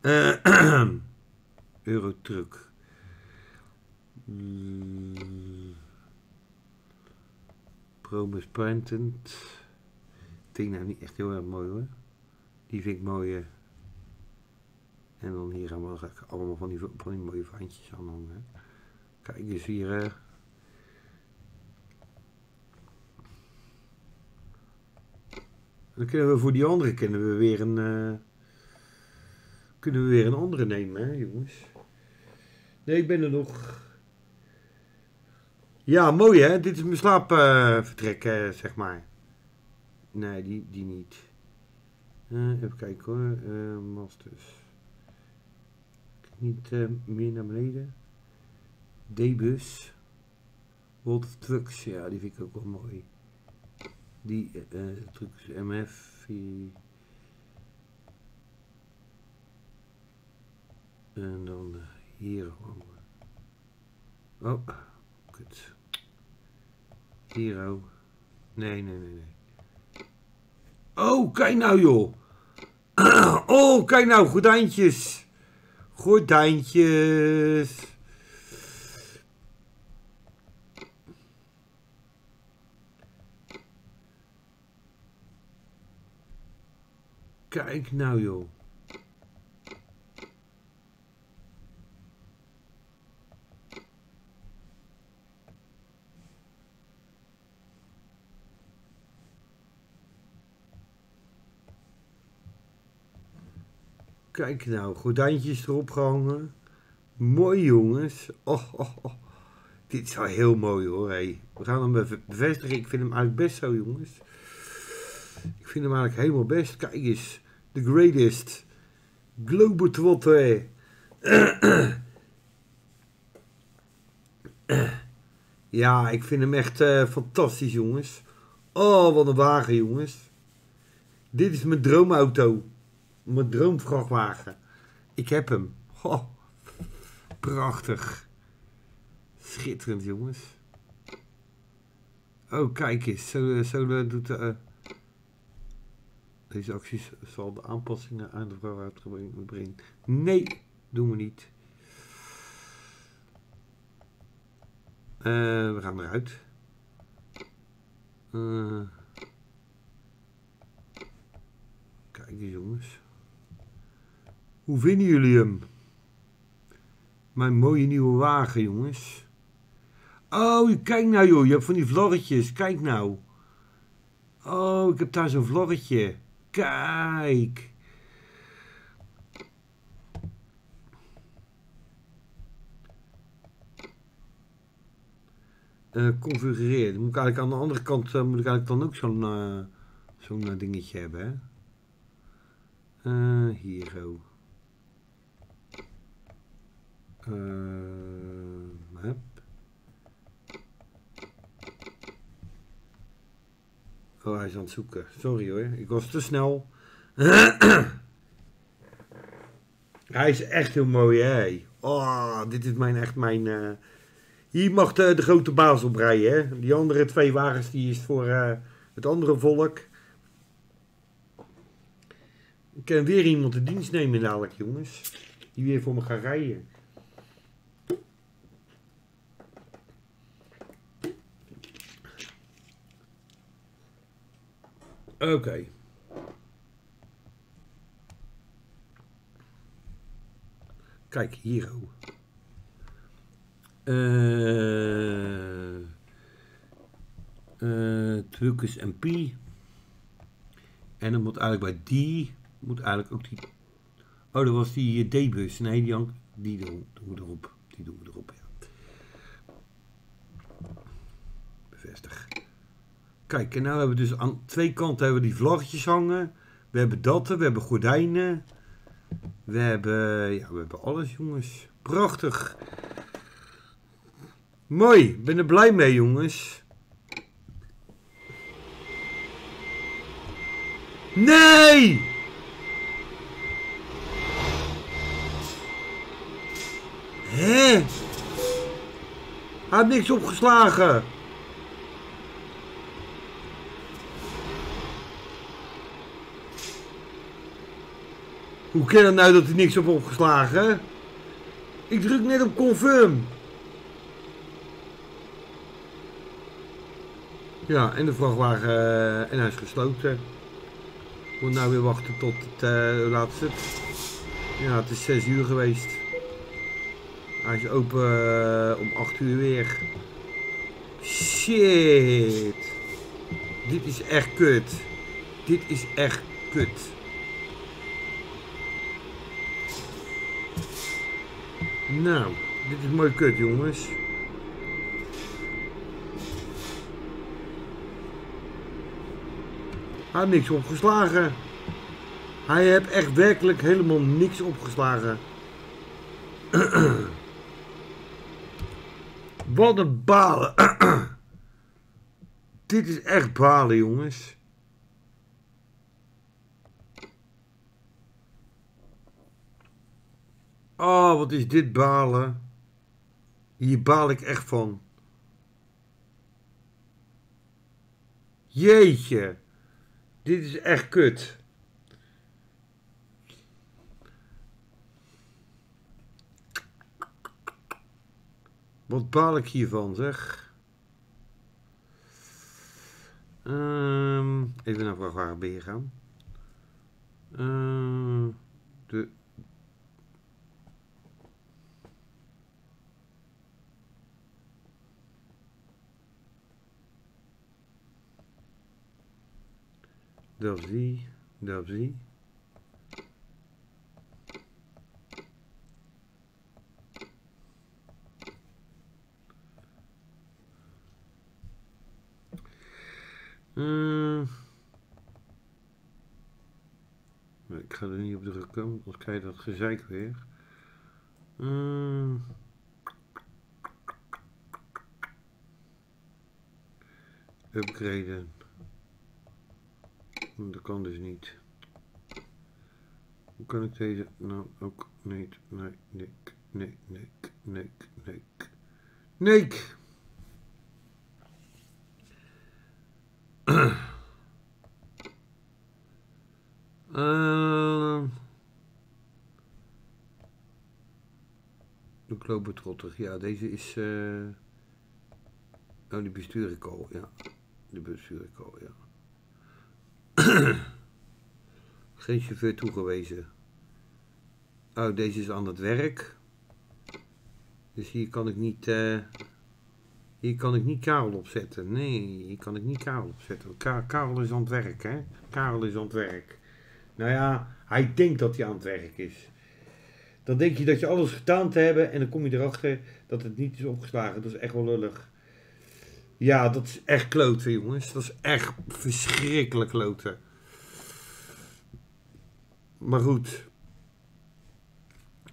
Eh, [clears throat] Eurotruck. Mm. Promus. Vind nou niet echt heel erg mooi hoor. Die vind ik mooi. eh. En dan hier gaan we allemaal van die, van die mooie vandjes aan hangen. Kijk eens hier. Dan kunnen we voor die andere kunnen we weer een. eh, kunnen we weer een andere nemen, hè, jongens. Nee, ik ben er nog. Ja, mooi hè. Dit is mijn slaapvertrek, eh, zeg maar. Nee, die, die niet. Eh, even kijken hoor. Masters. Niet meer naar beneden. D-bus. World of Trucks. Ja, die vind ik ook wel mooi. Die eh trucks MF. die- En dan eh, hier hangen. Oh, kut. Hero. Nee, nee, nee, nee. Oh, kijk nou joh. [clears throat] Oh, kijk nou, gordijntjes. Gordijntjes. Kijk nou joh. Kijk nou, gordijntjes erop gehangen. Mooi jongens. Oh, oh, oh. Dit is heel mooi hoor. Hey. We gaan hem even bevestigen. Ik vind hem eigenlijk best zo jongens. Ik vind hem eigenlijk helemaal best. Kijk eens. The greatest. Globetrotter. Ja, ik vind hem echt eh, fantastisch jongens. Oh, wat een wagen jongens. Dit is mijn droomauto. Mijn droomvrachtwagen. Ik heb hem. Oh, prachtig. Schitterend, jongens. Oh, kijk eens. Zo, zo doet de, eh, deze acties zal de aanpassingen aan de vrachtwagen brengen. Nee, doen we niet. Eh, we gaan eruit. Eh kijk eens jongens. Hoe vinden jullie hem? Mijn mooie nieuwe wagen jongens. Oh, kijk nou joh, je hebt van die vloggetjes. Kijk nou. Oh, ik heb daar zo'n vloggetje. Kijk. Eh configureren. Moet ik eigenlijk aan de andere kant eh, moet ik eigenlijk dan ook zo'n eh, zo'n dingetje hebben. Hè? Hier zo. Eh, Oh, hij is aan het zoeken. Sorry hoor, ik was te snel. [clears throat] hij is echt heel mooi, hè? Oh, dit is mijn, echt mijn. eh, Hier mag de, grote baas op rijden, hè? Die andere twee wagens, die is voor eh, het andere volk. Ik kan weer iemand de dienst nemen dadelijk, jongens. Die weer voor me gaat rijden. Oké. Kijk, hier. Eh eh Trucus MP. En dan moet eigenlijk bij die, moet eigenlijk ook die, oh dat was die eh, D-bus, nee die, die doen, we erop, die doen we erop. Kijk, en nou hebben we dus aan twee kanten hebben we die vlaggetjes hangen. We hebben datten, we hebben gordijnen. We hebben, ja, we hebben alles jongens. Prachtig. Mooi, ik ben er blij mee jongens. Nee! Hé? Hij heeft niks opgeslagen. Hoe kan het nou dat hij niks heeft opgeslagen? Ik druk net op confirm. Ja, en de vrachtwagen eh, en hij is gesloten. Moet nou weer wachten tot het, eh, hoe laat is het? Ja, het is 6 uur geweest. Hij is open eh, om 8 uur weer. Shit. Dit is echt kut. Dit is echt kut. Nou, dit is mooi kut jongens. Hij heeft niks opgeslagen. Hij heeft echt werkelijk helemaal niks opgeslagen. [clears throat] Wat een balen. [clears throat] Dit is echt balen, jongens. Oh, wat is dit balen. Hier baal ik echt van. Jeetje. Dit is echt kut. Wat baal ik hiervan, zeg. Ehm, even naar vrachtwagen gaan. Ehm, de... Delphi, Delphi. Hmm. Ik ga er niet op drukken, anders krijg je dat gezeik weer. Hmm. Upgraden. Dat kan dus niet. Hoe kan ik deze nou ook? Nee, nee, nee, nee, nee, nee, nee. [clears throat] Nee! Ehm. De klobetrotter. Ja, deze is... eh Oh, die bestuur ik ja. Die bestuur ja. Geen chauffeur toegewezen. Oh, deze is aan het werk. Dus hier kan ik niet... eh, hier kan ik niet Karel opzetten. Nee, hier kan ik niet Karel opzetten. Ka Karel is aan het werk, hè? Karel is aan het werk. Nou ja, hij denkt dat hij aan het werk is. Dan denk je dat je alles gedaan te hebben en dan kom je erachter dat het niet is opgeslagen. Dat is echt wel lullig. Ja, dat is echt kloten, jongens. Dat is echt verschrikkelijk kloten. Maar goed.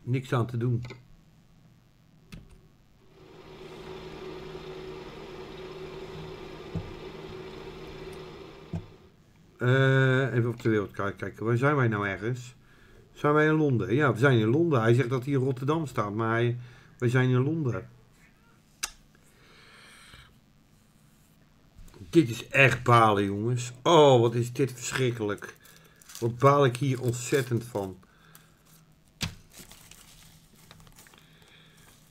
Niks aan te doen. Eh, even op de wereldkaart kijken. Waar zijn wij nou ergens? Zijn wij in Londen? Ja, we zijn in Londen. Hij zegt dat hij in Rotterdam staat, maar hij, wij zijn in Londen. Dit is echt balen, jongens. Oh, wat is dit verschrikkelijk. Wat baal ik hier ontzettend van.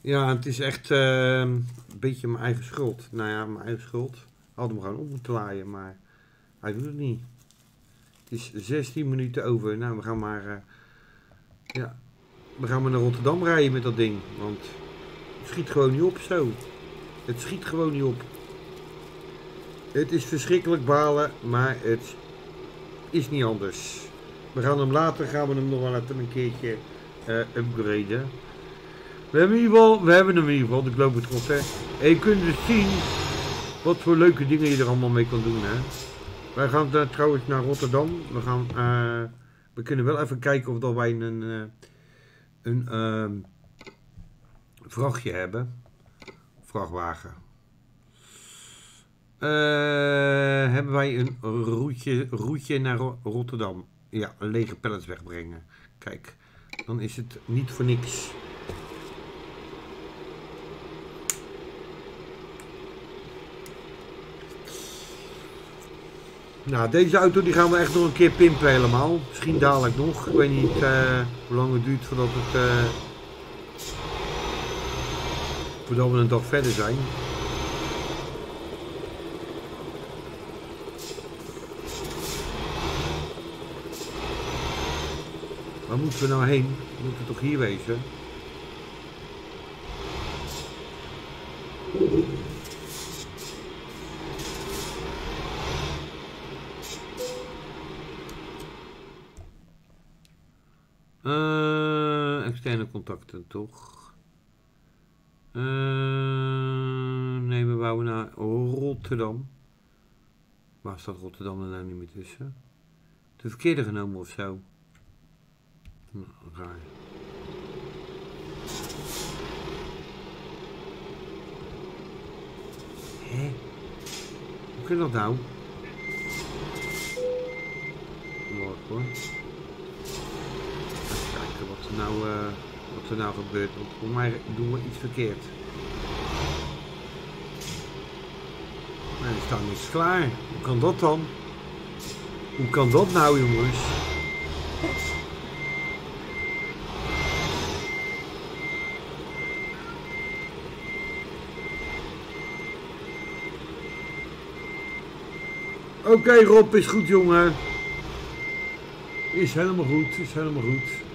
Ja, het is echt eh, een beetje mijn eigen schuld. Nou ja, mijn eigen schuld. Had hem gewoon op moeten laaien, maar hij doet het niet. Het is 16 minuten over. Nou, we gaan maar... eh, ja, we gaan maar naar Rotterdam rijden met dat ding. Want het schiet gewoon niet op zo. Het schiet gewoon niet op. Het is verschrikkelijk balen, maar het is niet anders. We gaan hem later, gaan we hem nog wel een keertje eh, upgraden. We hebben, in ieder geval, we hebben hem in ieder geval, de. En je kunt dus zien wat voor leuke dingen je er allemaal mee kan doen. Hè. Wij gaan eh, trouwens naar Rotterdam. We, gaan, eh, we kunnen wel even kijken of dat wij een, een ehm, vrachtje hebben. Vrachtwagen. Eh, hebben wij een route, route naar Ro- Rotterdam? Ja, een lege pallets wegbrengen. Kijk, dan is het niet voor niks. Nou, deze auto die gaan we echt nog een keer pimpen helemaal. Misschien dadelijk nog. Ik weet niet eh, hoe lang het duurt voordat, het, eh, voordat we een dag verder zijn. Waar moeten we nou heen? We moeten toch hier wezen? Eh, externe contacten, toch? Eh, nee, we bouwen naar Rotterdam. Waar staat Rotterdam er nou niet meer tussen? De verkeerde genomen of zo? Hoe kan dat nou? Wacht hoor. Even kijken wat er nou, eh, wat er nou gebeurt. Want voor mij doen we iets verkeerd. Nee, er staat niks klaar. Hoe kan dat dan? Hoe kan dat nou, jongens? Oké Rob, is goed jongen. Is helemaal goed, is helemaal goed.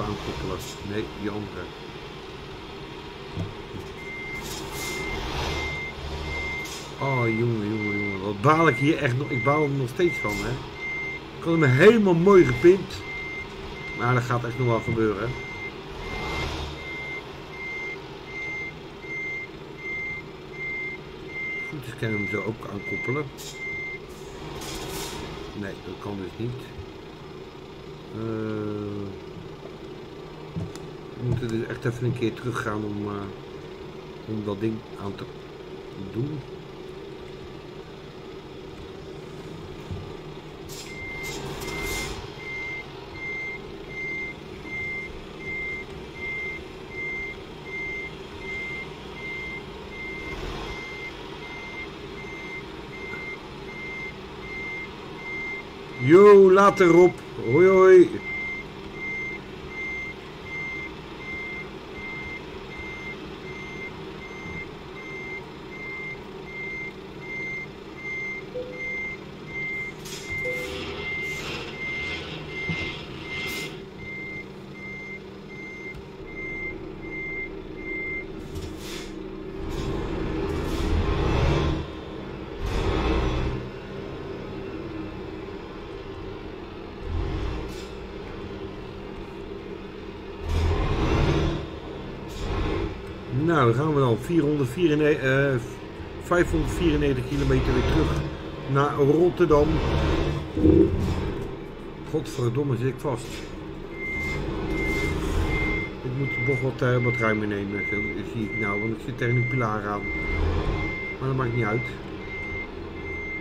andere. Nee, die andere. Oh jongen, jongen, jongen. Wat baal ik hier echt nog. Ik baal er nog steeds van, hè. Ik had hem helemaal mooi gepimpt. Maar dat gaat echt nog wel gebeuren. Goed, dus kunnen hem zo ook aankoppelen. Nee, dat kan dus niet. Eh, moeten dus echt even een keer teruggaan om, eh, om dat ding aan te doen. Yo, later op. Hoi hoi. Nou, dan gaan we dan 494, eh, 594 kilometer weer terug naar Rotterdam. Godverdomme, zit ik vast. Ik moet de bocht wat, eh, wat ruimer nemen, zie ik nou, want ik zit tegen een pilaar aan. Maar dat maakt niet uit.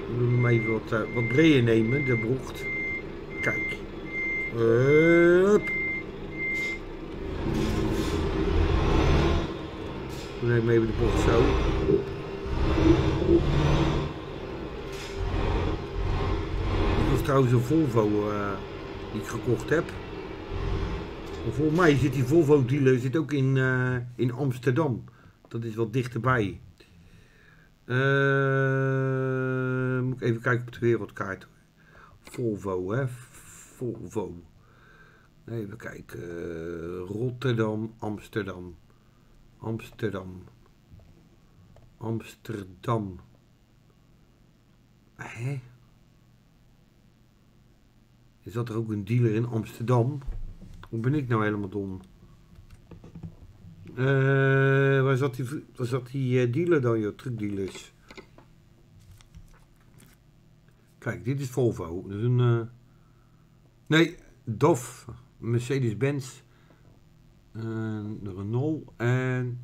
Ik wil hem even wat, eh, wat breder nemen, de bocht. Kijk. Neem ik even de bocht zo. Dit was trouwens een Volvo eh, die ik gekocht heb. Maar volgens mij zit die Volvo dealer zit ook in, eh, in Amsterdam. Dat is wat dichterbij. Eh, moet ik even kijken op de wereldkaart. Volvo, hè? Volvo. Even kijken. Rotterdam, Amsterdam. Amsterdam. Amsterdam. Hè? Is dat er ook een dealer in Amsterdam? Hoe ben ik nou helemaal dom? Eh, waar zat die, waar zat die eh, dealer dan, joh? Truckdealers. Kijk, dit is Volvo. Een... eh, Nee, DOF. Mercedes-Benz. Eh, de Renault en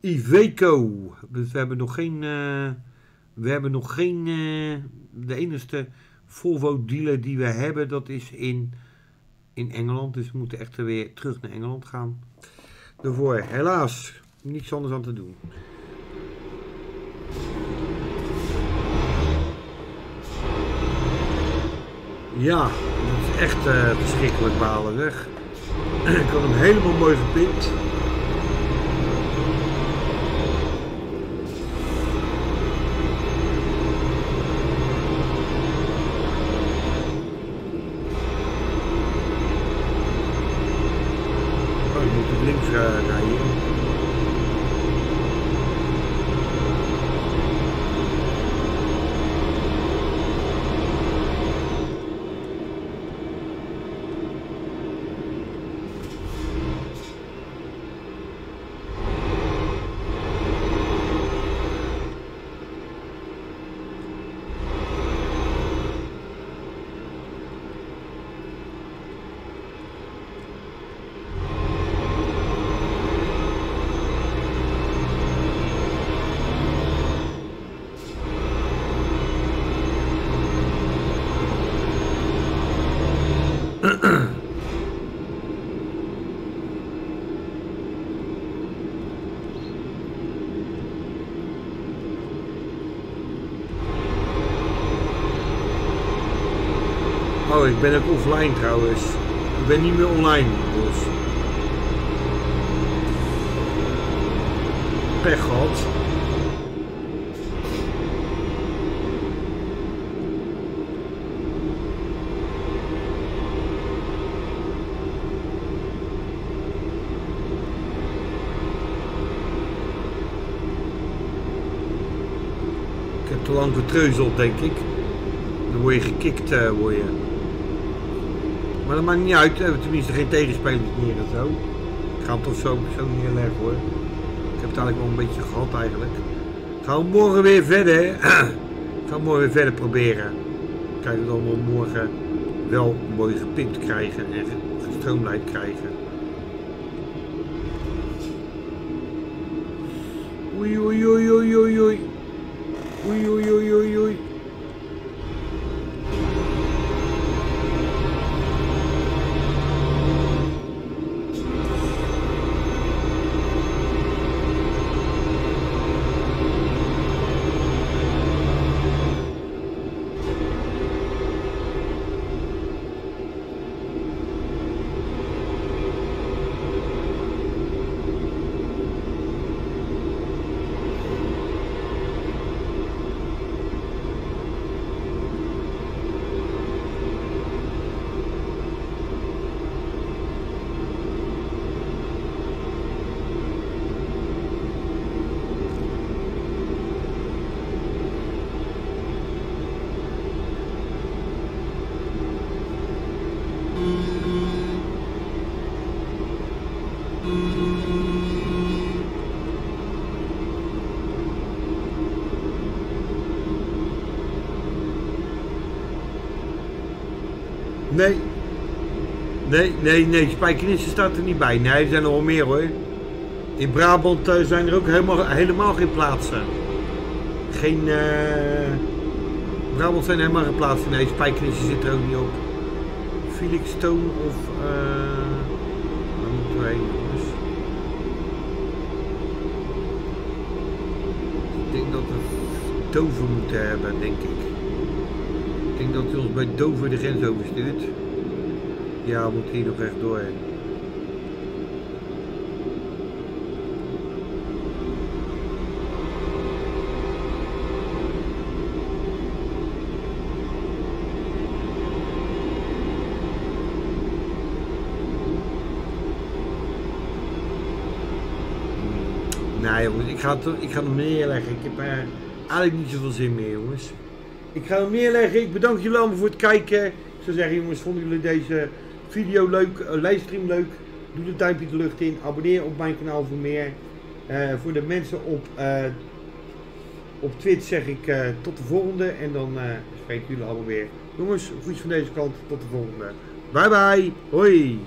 Iveco. Dus we hebben nog geen. eh, we hebben nog geen. eh, de enige Volvo dealer die we hebben, dat is in, in Engeland. Dus we moeten echt weer terug naar Engeland gaan. Daarvoor helaas niets anders aan te doen. Ja, dat is echt eh, verschrikkelijk balen weg. Ik had hem helemaal mooi gepint. Oh, ik moet op links eh, rijden. Oh, ik ben ook offline trouwens. Ik ben niet meer online, dus. Pech gehad. te lang getreuzeld, denk ik. Dan word je gekikt, eh, word je. Maar dat maakt niet uit, we hebben tenminste geen tegenspelers meer en zo. Ik ga hem toch zo, zo neerleggen hoor. Ik heb het eigenlijk wel een beetje gehad eigenlijk. Gaan we morgen weer verder. [clears throat] Gaan we morgen weer verder proberen. Kijken of we morgen wel mooi gepikt krijgen en ge- gestroomlijnd krijgen. Nee, nee, nee. Spijkenissen staat er niet bij. Nee, er zijn er wel meer hoor. In Brabant eh, zijn er ook helemaal, helemaal geen plaatsen. Geen... eh Brabant zijn helemaal geen plaatsen. Nee, Spijkenissen zit er ook niet op. Felixstone of... eh waar moeten we heen? Ik denk dat we Dover moeten hebben, denk ik. Ik denk dat hij ons bij Dover de grens overstuurt. Ja, we moeten hier nog echt door. Nee jongens, ik ga, ik ga hem neerleggen. Ik heb er eigenlijk niet zoveel zin meer jongens. Ik ga hem neerleggen. Ik bedank jullie allemaal voor het kijken. Ik zou zeggen jongens, vonden jullie deze video leuk, eh, livestream leuk? Doe de duimpje de lucht in. Abonneer op mijn kanaal voor meer. Eh, voor de mensen op, eh, op Twitch zeg ik tot de volgende. En dan spreek ik jullie allemaal weer. Jongens, groetjes van deze kant. Tot de volgende. Bye bye. Hoi.